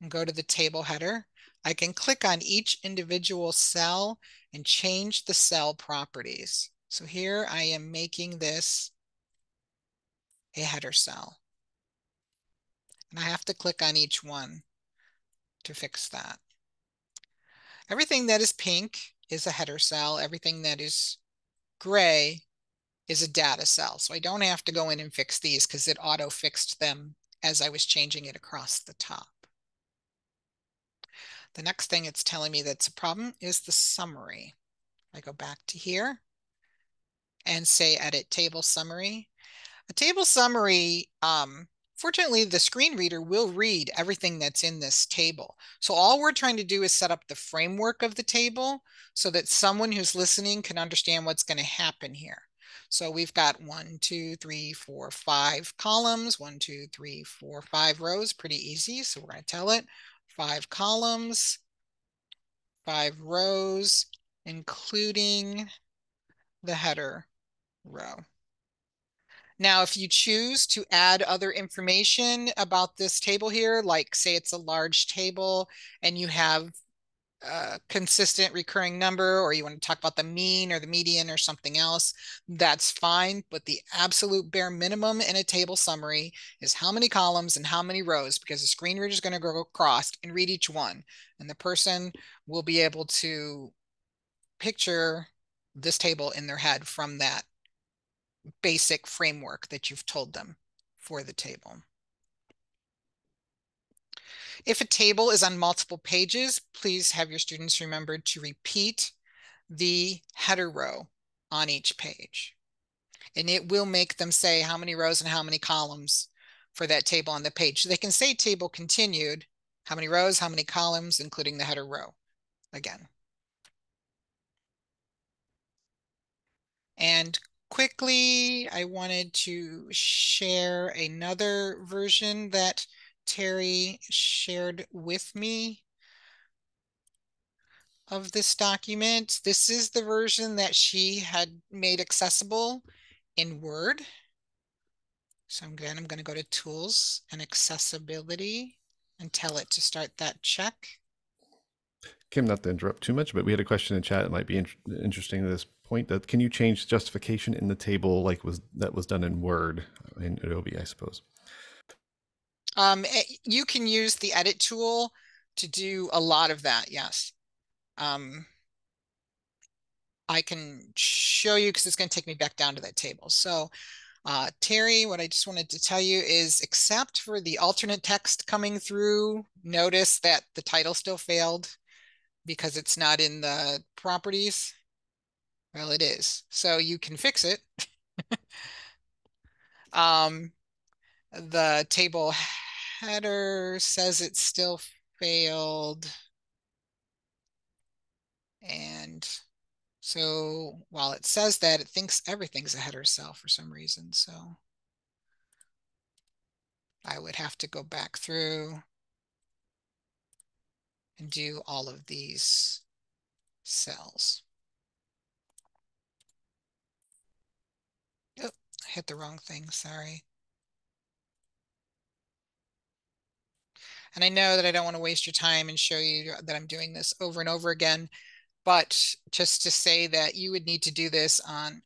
and go to the table header, I can click on each individual cell and change the cell properties. So here I am making this a header cell. And I have to click on each one to fix that. Everything that is pink is a header cell. Everything that is gray is a data cell. So I don't have to go in and fix these because it auto fixed them as I was changing it across the top. The next thing it's telling me that's a problem is the summary. I go back to here and say edit table summary. A table summary, um, fortunately, the screen reader will read everything that's in this table. So all we're trying to do is set up the framework of the table so that someone who's listening can understand what's going to happen here. So we've got one, two, three, four, five columns, one, two, three, four, five rows, pretty easy. So we're going to tell it five columns, five rows, including the header row. Now, if you choose to add other information about this table here, like say it's a large table and you have a consistent recurring number, or you want to talk about the mean or the median or something else, that's fine. But the absolute bare minimum in a table summary is how many columns and how many rows, because the screen reader is going to go across and read each one. And the person will be able to picture this table in their head from that basic framework that you've told them for the table. If a table is on multiple pages, please have your students remember to repeat the header row on each page. And it will make them say how many rows and how many columns for that table on the page. So they can say table continued, how many rows, how many columns, including the header row again. And quickly, I wanted to share another version that Teri shared with me of this document. This is the version that she had made accessible in Word. So again, I'm going to go to Tools and Accessibility and tell it to start that check. Kim, not to interrupt too much, but we had a question in chat It might be in interesting to this point. That can you change justification in the table like was that was done in Word in Adobe, I suppose. Um, eh, you can use the edit tool to do a lot of that. Yes. Um, I can show you because it's going to take me back down to that table. So uh, Teri, what I just wanted to tell you is except for the alternate text coming through, notice that the title still failed because it's not in the properties. Well, it is. So you can fix it. um, the table header says it still failed. And so while it says that, it thinks everything's a header cell for some reason. So I would have to go back through and do all of these cells. Oh, I hit the wrong thing, sorry. And I know that I don't want to waste your time and show you that I'm doing this over and over again, but just to say that you would need to do this on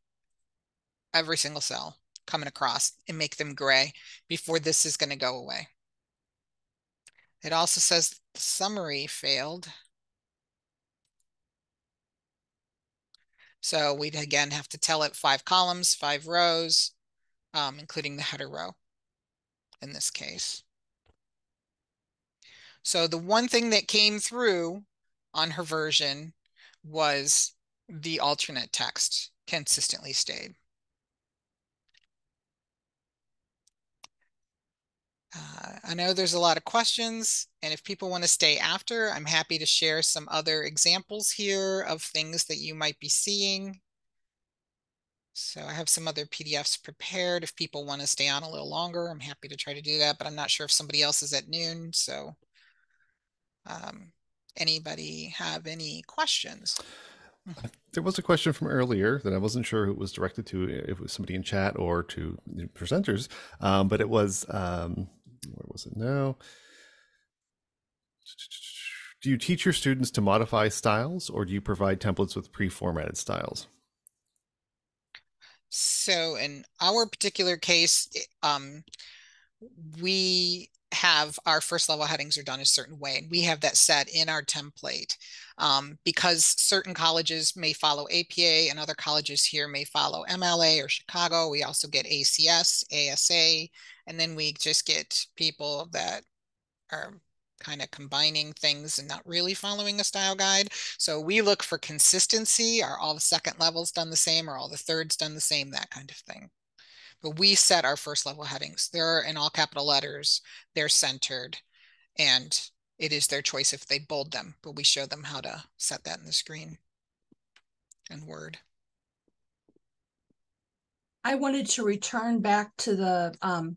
every single cell coming across and make them gray before this is going to go away. It also says the summary failed. So we'd again have to tell it five columns, five rows, um, including the header row in this case. So the one thing that came through on her version was the alternate text consistently stayed. Uh, I know there's a lot of questions, and if people want to stay after, I'm happy to share some other examples here of things that you might be seeing. So I have some other PDFs prepared. If people want to stay on a little longer, I'm happy to try to do that, but I'm not sure if somebody else is at noon, so um, anybody have any questions? There was a question from earlier that I wasn't sure who it was directed to, if it was somebody in chat or to the presenters, um, but it was, um, where was it now? Do you teach your students to modify styles or do you provide templates with pre-formatted styles? So in our particular case, um, we have our first level headings are done a certain way. And we have that set in our template um, because certain colleges may follow APA and other colleges here may follow MLA or Chicago. We also get ACS, ASA, and then we just get people that are kind of combining things and not really following a style guide. So we look for consistency. Are all the second levels done the same? Are all the thirds done the same? That kind of thing. But we set our first level headings. They're in all capital letters. They're centered and it is their choice if they bold them, but we show them how to set that in the screen and Word. I wanted to return back to the um,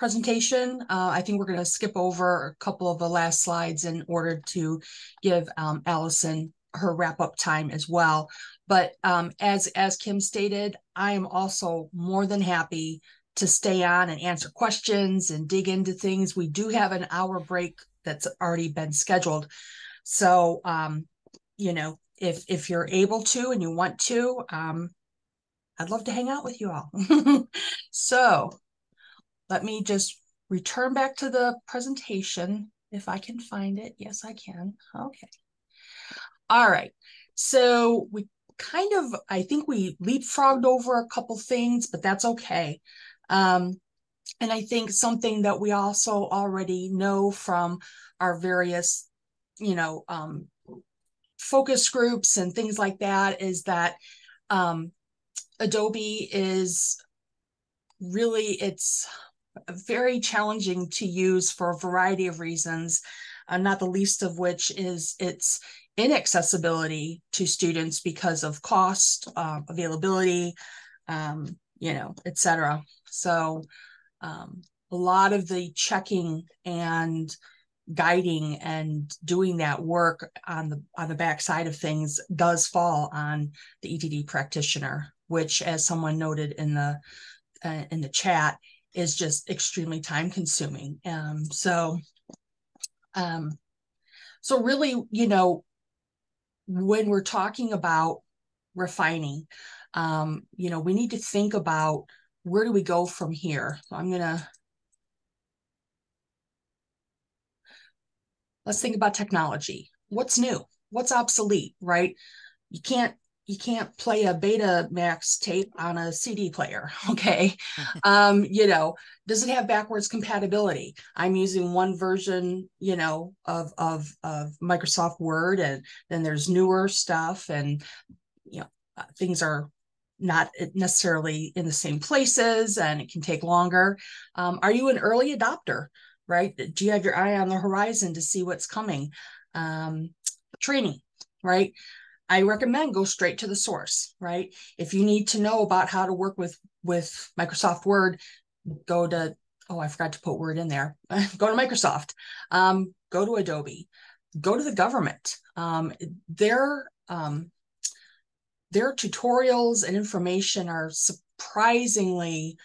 presentation. Uh, I think we're going to skip over a couple of the last slides in order to give um, Alison her wrap up time as well. But um, as as Kim stated, I am also more than happy to stay on and answer questions and dig into things. We do have an hour break that's already been scheduled. So, um, you know, if if you're able to and you want to, um, I'd love to hang out with you all. so let me just return back to the presentation if I can find it. Yes, I can. Okay. All right. So we kind of, I think we leapfrogged over a couple things, but that's okay. Um, and I think something that we also already know from our various, you know, um, focus groups and things like that is that um, Adobe is really it's very challenging to use for a variety of reasons, uh, not the least of which is its inaccessibility to students because of cost, uh, availability, um, you know, etc. So um, a lot of the checking and guiding and doing that work on the on the back side of things does fall on the ETD practitioner, which, as someone noted in the uh, in the chat, is just extremely time consuming. Um, so, um, so really, you know, when we're talking about refining, um, you know, we need to think about where do we go from here. So I'm gonna let's think about technology. What's new? What's obsolete, right? You can't you can't play a Betamax tape on a CD player, okay? um, you know, does it have backwards compatibility? I'm using one version, you know, of of of Microsoft Word, and then there's newer stuff, and you know, uh, things are not necessarily in the same places, and it can take longer. Um, are you an early adopter? right? Do you have your eye on the horizon to see what's coming? Um, training, right? I recommend go straight to the source, right? If you need to know about how to work with with Microsoft Word, go to oh I forgot to put Word in there. go to Microsoft, um, go to Adobe, go to the government. Um, their um, their tutorials and information are surprisingly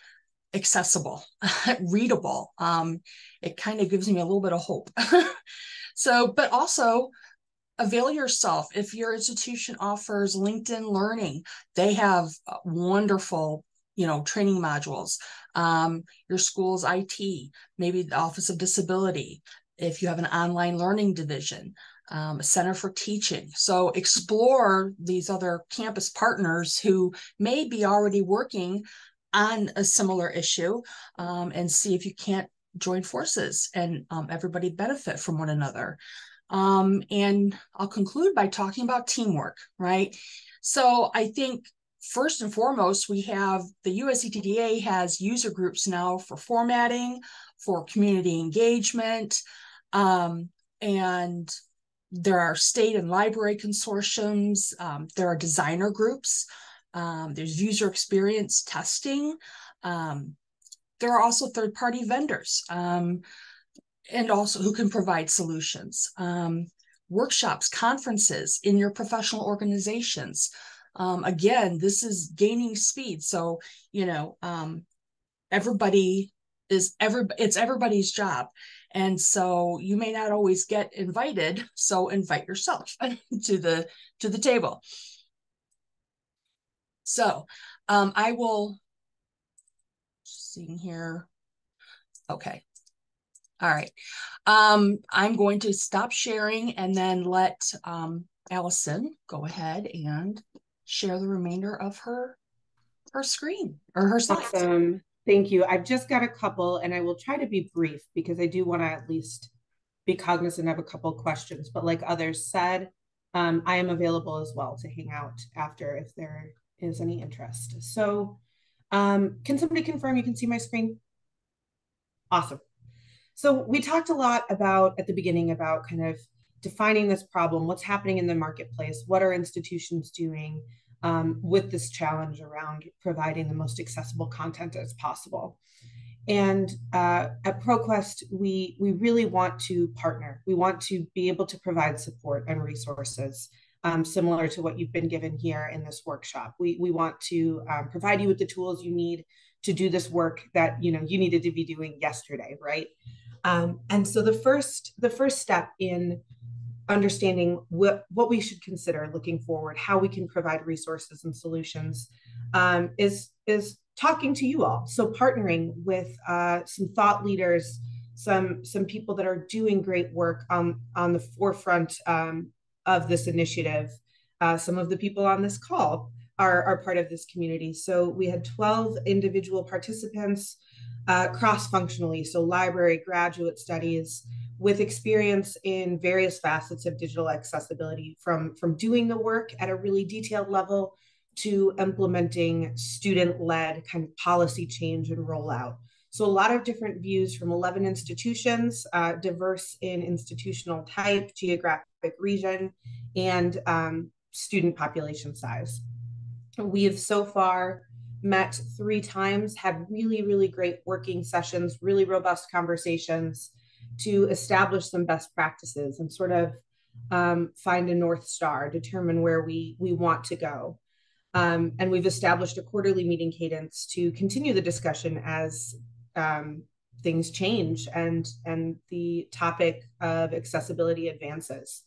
accessible, readable. Um, it kind of gives me a little bit of hope. so, but also avail yourself. If your institution offers LinkedIn Learning, they have uh, wonderful you know training modules um, your school's it maybe the office of disability if you have an online learning division um, a center for teaching so explore these other campus partners who may be already working on a similar issue um, and see if you can't join forces and um, everybody benefit from one another. Um, and I'll conclude by talking about teamwork, right? So I think first and foremost, we have the USETDA has user groups now for formatting, for community engagement, um, and there are state and library consortiums, um, there are designer groups um, there's user experience testing. Um, there are also third party vendors um, and also who can provide solutions. Um, workshops, conferences in your professional organizations. Um, again, this is gaining speed. So, you know, um, everybody is every it's everybody's job and so you may not always get invited so invite yourself to the to the table so um, I will, seeing here. Okay. All right. Um, I'm going to stop sharing and then let um, Alison go ahead and share the remainder of her her screen or her slides. Awesome. Thank you. I've just got a couple and I will try to be brief because I do want to at least be cognizant of a couple questions, but like others said, um, I am available as well to hang out after if there is any interest. So um, can somebody confirm you can see my screen? Awesome. So we talked a lot about at the beginning about kind of defining this problem, what's happening in the marketplace, what are institutions doing um, with this challenge around providing the most accessible content as possible. And uh, at ProQuest, we, we really want to partner. We want to be able to provide support and resources um, similar to what you've been given here in this workshop. We, we want to um, provide you with the tools you need to do this work that you know you needed to be doing yesterday, right? Um, and so the first the first step in understanding what what we should consider looking forward, how we can provide resources and solutions, um, is is talking to you all. So partnering with uh, some thought leaders, some some people that are doing great work on on the forefront um, of this initiative. Uh, some of the people on this call are, are part of this community. So we had 12 individual participants uh, cross-functionally, so library, graduate studies, with experience in various facets of digital accessibility, from, from doing the work at a really detailed level to implementing student-led kind of policy change and rollout. So a lot of different views from 11 institutions, uh, diverse in institutional type, geographic region, and um, student population size. We have so far met three times, had really, really great working sessions, really robust conversations to establish some best practices and sort of um, find a North Star, determine where we, we want to go. Um, and we've established a quarterly meeting cadence to continue the discussion as um, things change and and the topic of accessibility advances.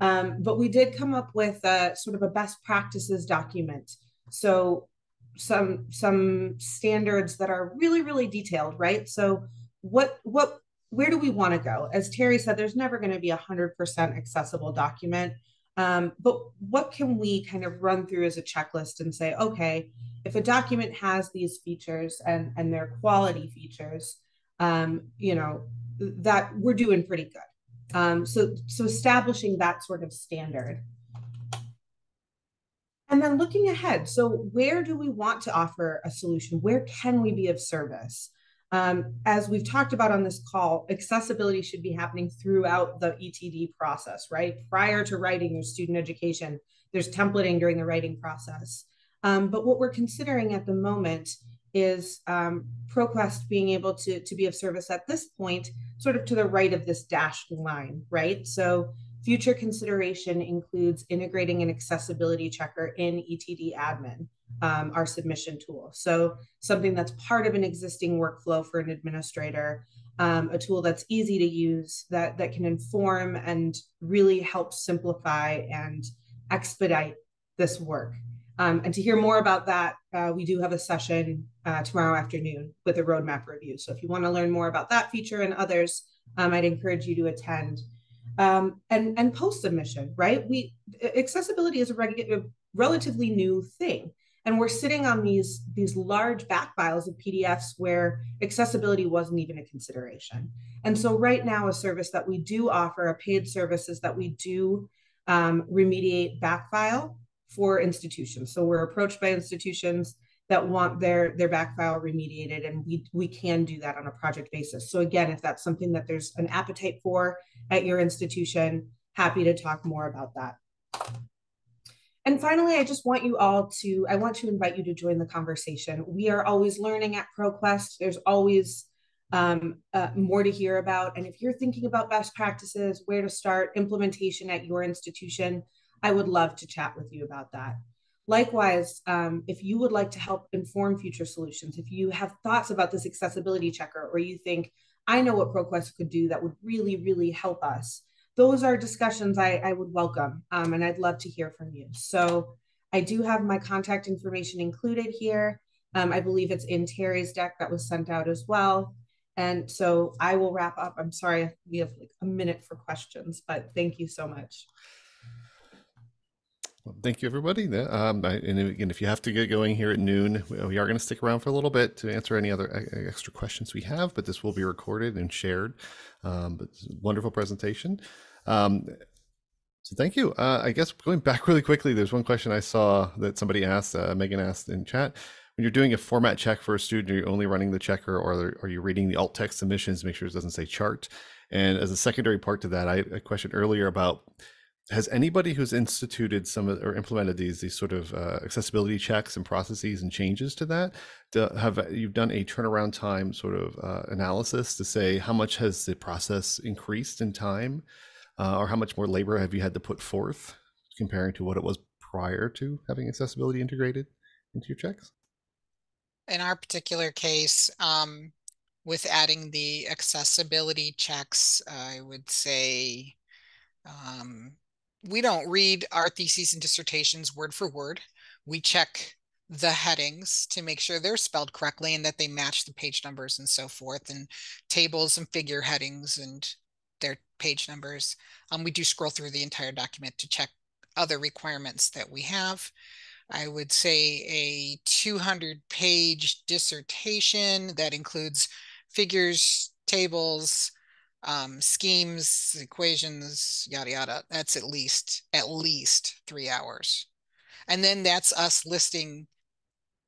Um, but we did come up with a sort of a best practices document. So some some standards that are really really detailed, right? So what what where do we want to go? As Teri said, there's never going to be a hundred percent accessible document. Um, but what can we kind of run through as a checklist and say, okay, if a document has these features and and their quality features um, you know that we're doing pretty good um, so so establishing that sort of standard and then looking ahead so where do we want to offer a solution? Where can we be of service? Um, as we've talked about on this call accessibility should be happening throughout the etd process right? Prior to writing your student education there's templating during the writing process. Um, but what we're considering at the moment is um, ProQuest being able to, to be of service at this point, sort of to the right of this dashed line, right? So future consideration includes integrating an accessibility checker in ETD admin, um, our submission tool. So something that's part of an existing workflow for an administrator, um, a tool that's easy to use, that, that can inform and really help simplify and expedite this work. Um, and to hear more about that, uh, we do have a session uh, tomorrow afternoon with a roadmap review. So if you want to learn more about that feature and others, um, I'd encourage you to attend. Um, and and post submission, right? We accessibility is a, a relatively new thing, and we're sitting on these these large back files of PDFs where accessibility wasn't even a consideration. And so right now, a service that we do offer, a paid service, is that we do um, remediate back file for institutions. So we're approached by institutions that want their their back file remediated and we we can do that on a project basis. So again, if that's something that there's an appetite for at your institution, happy to talk more about that. And finally, I just want you all to, I want to invite you to join the conversation. We are always learning at ProQuest. There's always um, uh, more to hear about. And if you're thinking about best practices, where to start implementation at your institution, I would love to chat with you about that. Likewise, um, if you would like to help inform future solutions, if you have thoughts about this accessibility checker, or you think, I know what ProQuest could do that would really, really help us, those are discussions I, I would welcome, um, and I'd love to hear from you. So I do have my contact information included here. Um, I believe it's in Teri's deck that was sent out as well. And so I will wrap up. I'm sorry, we have like a minute for questions, but thank you so much. Well, thank you, everybody. Um, I, and again, if you have to get going here at noon, we are going to stick around for a little bit to answer any other extra questions we have, but this will be recorded and shared. Um, but wonderful presentation. Um, so thank you. Uh, I guess going back really quickly, there's one question I saw that somebody asked, uh, Megan asked in chat. When you're doing a format check for a student, are you only running the checker or are you reading the alt text submissions to make sure it doesn't say chart? And as a secondary part to that, I, I questioned earlier about has anybody who's instituted some of, or implemented these these sort of uh, accessibility checks and processes and changes to that to have you've done a turnaround time sort of uh, analysis to say how much has the process increased in time uh, or how much more labor have you had to put forth comparing to what it was prior to having accessibility integrated into your checks? In our particular case um, with adding the accessibility checks i would say um, we don't read our theses and dissertations word for word. We check the headings to make sure they're spelled correctly and that they match the page numbers and so forth, and tables and figure headings and their page numbers. Um, we do scroll through the entire document to check other requirements that we have. I would say a 200 page dissertation that includes figures, tables, um, schemes, equations, yada yada. That's at least at least three hours, and then that's us listing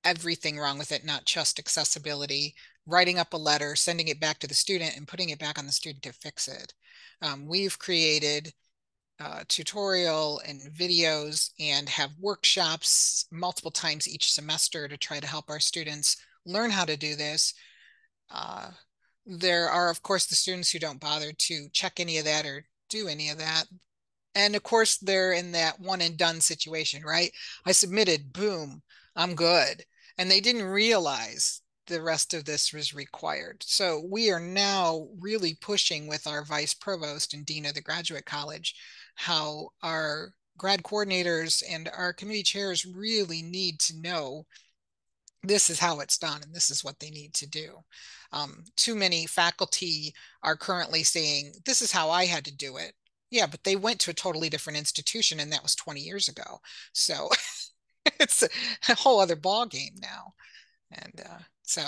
everything wrong with it, not just accessibility. Writing up a letter, sending it back to the student, and putting it back on the student to fix it. Um, we've created uh, tutorial and videos and have workshops multiple times each semester to try to help our students learn how to do this. Uh, there are, of course, the students who don't bother to check any of that or do any of that. And of course, they're in that one and done situation, right? I submitted, boom, I'm good. And they didn't realize the rest of this was required. So we are now really pushing with our vice provost and dean of the graduate college how our grad coordinators and our committee chairs really need to know this is how it's done and this is what they need to do. Um, too many faculty are currently saying, this is how I had to do it. Yeah, but they went to a totally different institution and that was 20 years ago. So it's a, whole other ball game now. And uh, so,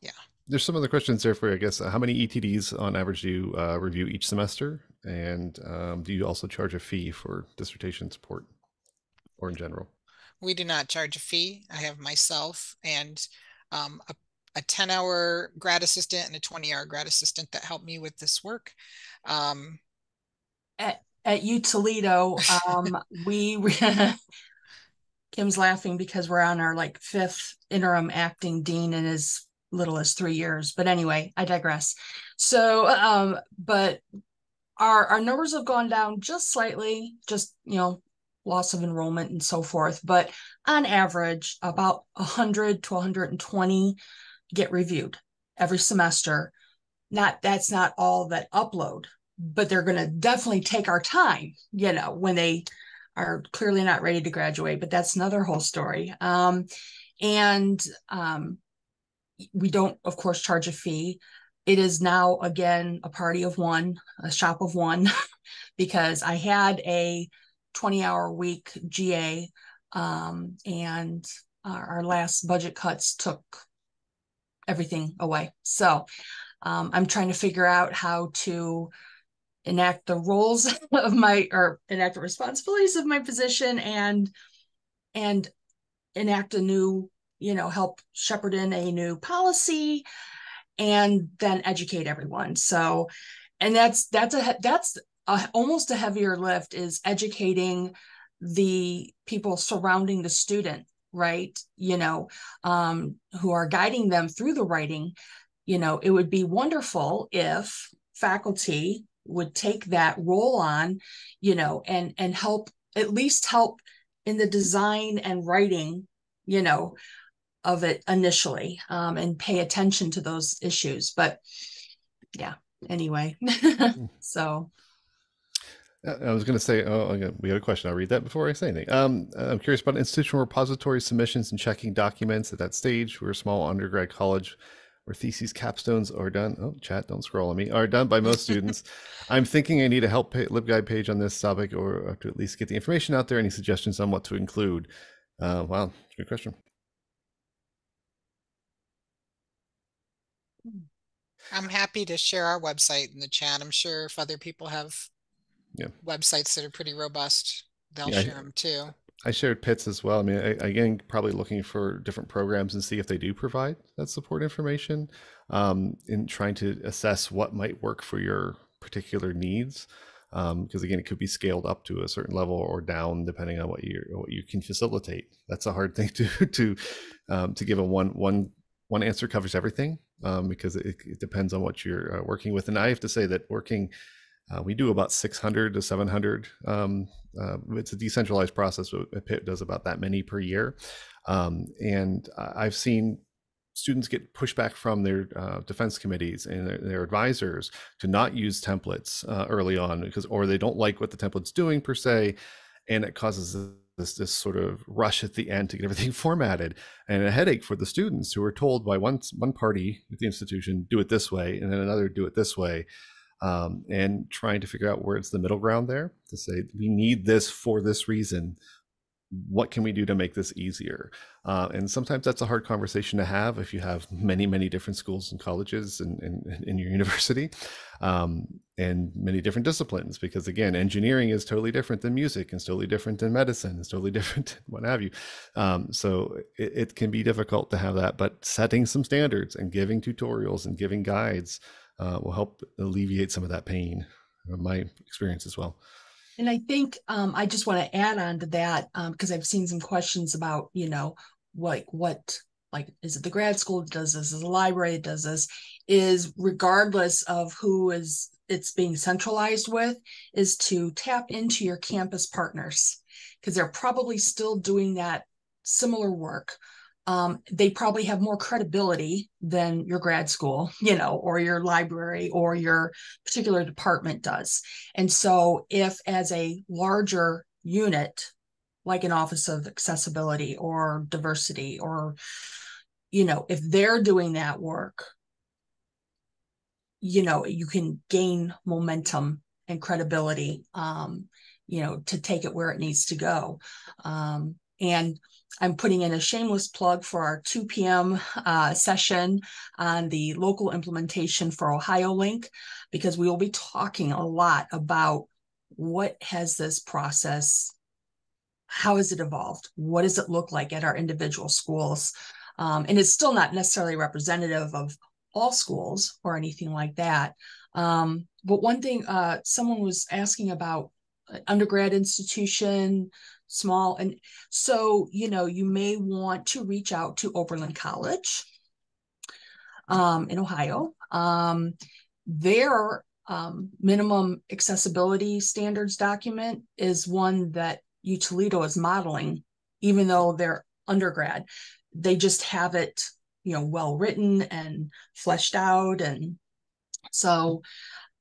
yeah. There's some other questions there for you, I guess. Uh, how many ETDs on average do you uh, review each semester? And um, do you also charge a fee for dissertation support or in general? We do not charge a fee. I have myself and um, a a 10 hour grad assistant and a 20 hour grad assistant that helped me with this work. Um, at, at UToledo, um, we, Kim's laughing because we're on our like fifth interim acting dean in as little as three years. But anyway, I digress. So, um, but our our numbers have gone down just slightly, just you know, loss of enrollment and so forth. But on average, about 100 to 120 get reviewed every semester. Not that's not all that upload, but they're going to definitely take our time, you know, when they are clearly not ready to graduate, but that's another whole story. Um, and um, we don't, of course, charge a fee. It is now again a party of one, a shop of one, because I had a 20 hour week GA um, and our, our last budget cuts took everything away. So um, I'm trying to figure out how to enact the roles of my or enact the responsibilities of my position and and enact a new you know help shepherd in a new policy and then educate everyone so and that's that's a that's a, almost a heavier lift is educating the people surrounding the student right? You know um, who are guiding them through the writing you know it would be wonderful if faculty would take that role on you know and and help at least help in the design and writing you know of it initially um, and pay attention to those issues. But yeah anyway. So I was going to say, oh, we got a question. I'll read that before I say anything. Um, I'm curious about institutional repository submissions and checking documents at that stage. We're a small undergrad college. where theses capstones are done. Oh, chat, don't scroll on me. Are done by most students. I'm thinking I need a help pay, LibGuide page on this topic, or, or, to at least get the information out there. Any suggestions on what to include? Uh, wow, good question. I'm happy to share our website in the chat. I'm sure if other people have yeah. websites that are pretty robust, they'll Yeah, I- share them too. I shared Pitt's as well. I mean, I, again, probably looking for different programs and see if they do provide that support information um, in trying to assess what might work for your particular needs. Because again, it could be scaled up to a certain level or down depending on what you what you can facilitate. That's a hard thing to to um, to give a one one one answer covers everything um, because it, it depends on what you're uh, working with. And I have to say that working uh, we do about 600 to 700. Um, uh, it's a decentralized process. But Pitt does about that many per year. Um, and I've seen students get pushback from their uh, defense committees and their, their, advisors to not use templates uh, early on because, or they don't like what the template's doing per se. And it causes this, this sort of rush at the end to get everything formatted and a headache for the students who are told by one, one party at the institution, do it this way, and then another, do it this way um, and trying to figure out where it's the middle ground there to say we need this for this reason. What can we do to make this easier? Uh, and sometimes that's a hard conversation to have if you have many many different schools and colleges and in, your university um, and many different disciplines because again engineering is totally different than music and totally different than medicine it's totally different what have you. Um, so it, it can be difficult to have that but setting some standards and giving tutorials and giving guides uh, will help alleviate some of that pain. Uh, my experience as well. And I think um, I just want to add on to that because um, I've seen some questions about, you know, like what, like, is it the grad school does this? Is the library does this? Is regardless of who is it's being centralized with, is to tap into your campus partners because they're probably still doing that similar work um, they probably have more credibility than your grad school, you know, or your library or your particular department does. And so, if as a larger unit, like an office of accessibility or diversity, or, you know, if they're doing that work, you know, you can gain momentum and credibility, um, you know, to take it where it needs to go. Um, and I'm putting in a shameless plug for our 2 p.m. Uh, session on the local implementation for OhioLINK, because we will be talking a lot about what has this process, how has it evolved? What does it look like at our individual schools? Um, and it's still not necessarily representative of all schools or anything like that. Um, but one thing uh, someone was asking about undergrad institution, small. And so, you know, you may want to reach out to Oberlin College um, in Ohio. Um, their um, minimum accessibility standards document is one that U is modeling, even though they're undergrad. They just have it, you know, well written and fleshed out. And so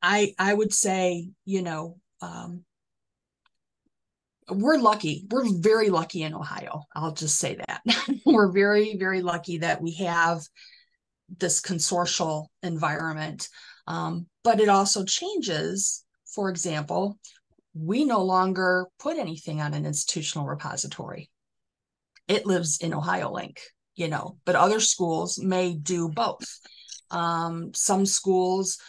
I I would say, you know, um, we're lucky. We're very lucky in Ohio. I'll just say that. we're very, very lucky that we have this consortial environment. Um, but it also changes. For example, we no longer put anything on an institutional repository. It lives in OhioLINK, you know, but other schools may do both. Um, some schools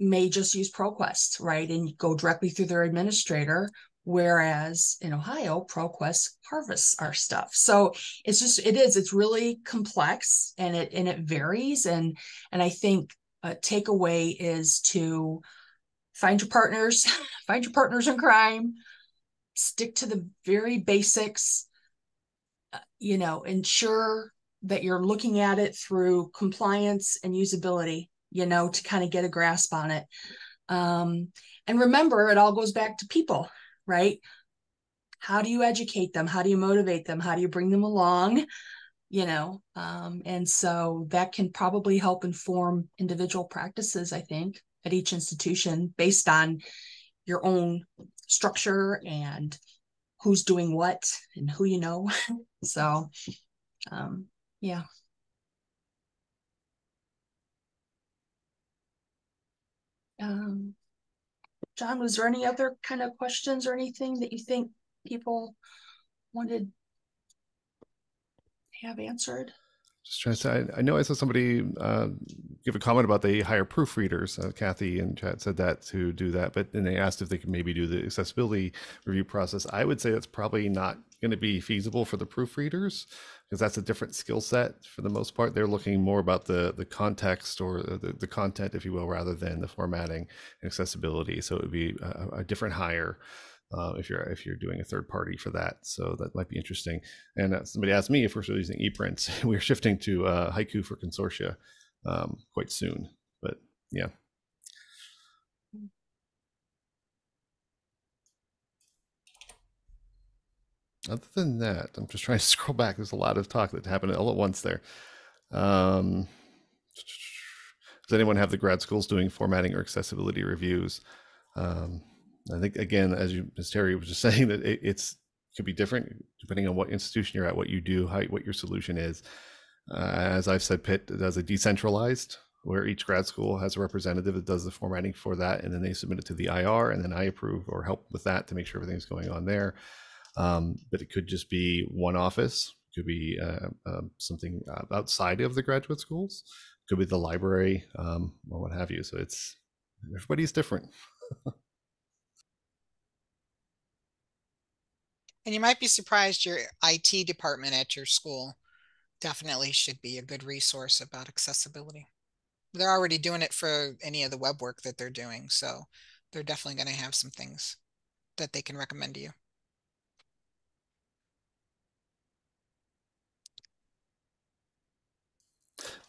may just use ProQuest, right, and go directly through their administrator, whereas in ohio proquest harvests our stuff. So it's just it is it's really complex and it and it varies. And and i think a takeaway is to find your partners find your partners in crime stick to the very basics uh, you know ensure that you're looking at it through compliance and usability you know to kind of get a grasp on it. Um, and remember it all goes back to people right? How do you educate them? How do you motivate them? How do you bring them along? You know, um, and so that can probably help inform individual practices, I think, at each institution based on your own structure and who's doing what and who you know. so, um, yeah. Um, John, was there any other kind of questions or anything that you think people wanted to have answered? Just trying to say, I, I know I saw somebody uh, give a comment about they hire proofreaders. Uh, Kathy in chat said that to do that, but then they asked if they could maybe do the accessibility review process. I would say that's probably not going to be feasible for the proofreaders because that's a different skill set for the most part. They're looking more about the the context or the, the content, if you will, rather than the formatting and accessibility. So it would be a, a different hire uh, if you're if you're doing a third party for that. So that might be interesting. And uh, somebody asked me if we're still using ePrints. we're shifting to uh, Hyku for consortia um, quite soon. But yeah. Other than that, I'm just trying to scroll back. There's a lot of talk that happened all at once there. Um, does anyone have the grad schools doing formatting or accessibility reviews? Um, I think again, as you, as Teri was just saying, that it, it's could be different depending on what institution you're at, what you do, how, what your solution is. Uh, as I've said, Pitt does a decentralized where each grad school has a representative that does the formatting for that, and then they submit it to the IR, and then I approve or help with that to make sure everything's going on there. Um, but it could just be one office, could be uh, uh, something outside of the graduate schools, could be the library, um, or what have you. So it's everybody's different. And you might be surprised your IT department at your school definitely should be a good resource about accessibility. They're already doing it for any of the web work that they're doing. So they're definitely going to have some things that they can recommend to you.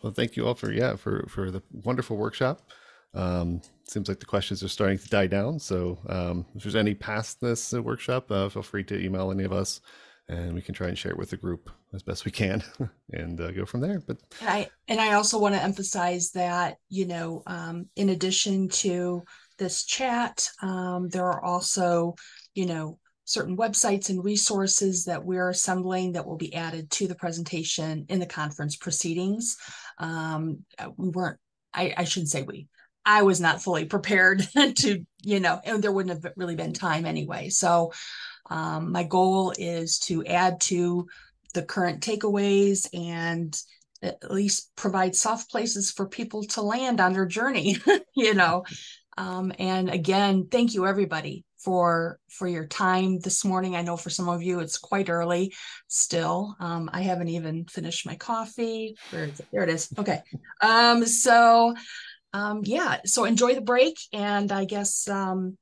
Well, thank you all for yeah for for the wonderful workshop. Um, seems like the questions are starting to die down. So um, if there's any past this workshop, uh, feel free to email any of us, and we can try and share it with the group as best we can, and uh, go from there. But and I and I also want to emphasize that you know, um, in addition to this chat, um, there are also you know certain websites and resources that we're assembling that will be added to the presentation in the conference proceedings. Um, we weren't, I, I shouldn't say we, I was not fully prepared to, you know, and there wouldn't have really been time anyway. So um, my goal is to add to the current takeaways and at least provide soft places for people to land on their journey, you know. Um, and again, thank you everybody for for your time this morning. I know for some of you it's quite early still. Um, I haven't even finished my coffee. Where is it? There it is. Okay. Um, so um, yeah, so enjoy the break, and I guess um,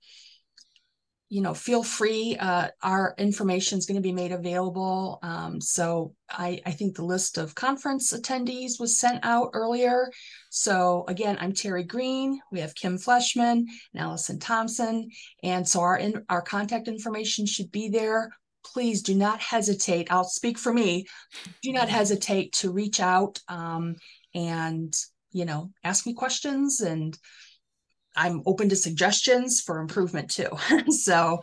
you know feel free. Uh, our information is going to be made available. Um, so I, I think the list of conference attendees was sent out earlier. So again, I'm Teri Green. We have Kim Fleshman and Alison Thompson, and so our in, our contact information should be there please do not hesitate. I'll speak for me. Do not hesitate to reach out um, and you know, ask me questions and I'm open to suggestions for improvement too. so,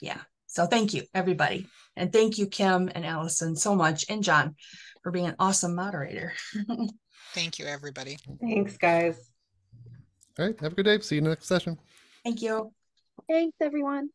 yeah. So, thank you, everybody. And thank you, Kim and Alison, so much, and John for being an awesome moderator. thank you, everybody. Thanks, guys. All right. Have a good day. See you in the next session. Thank you. Thanks, everyone.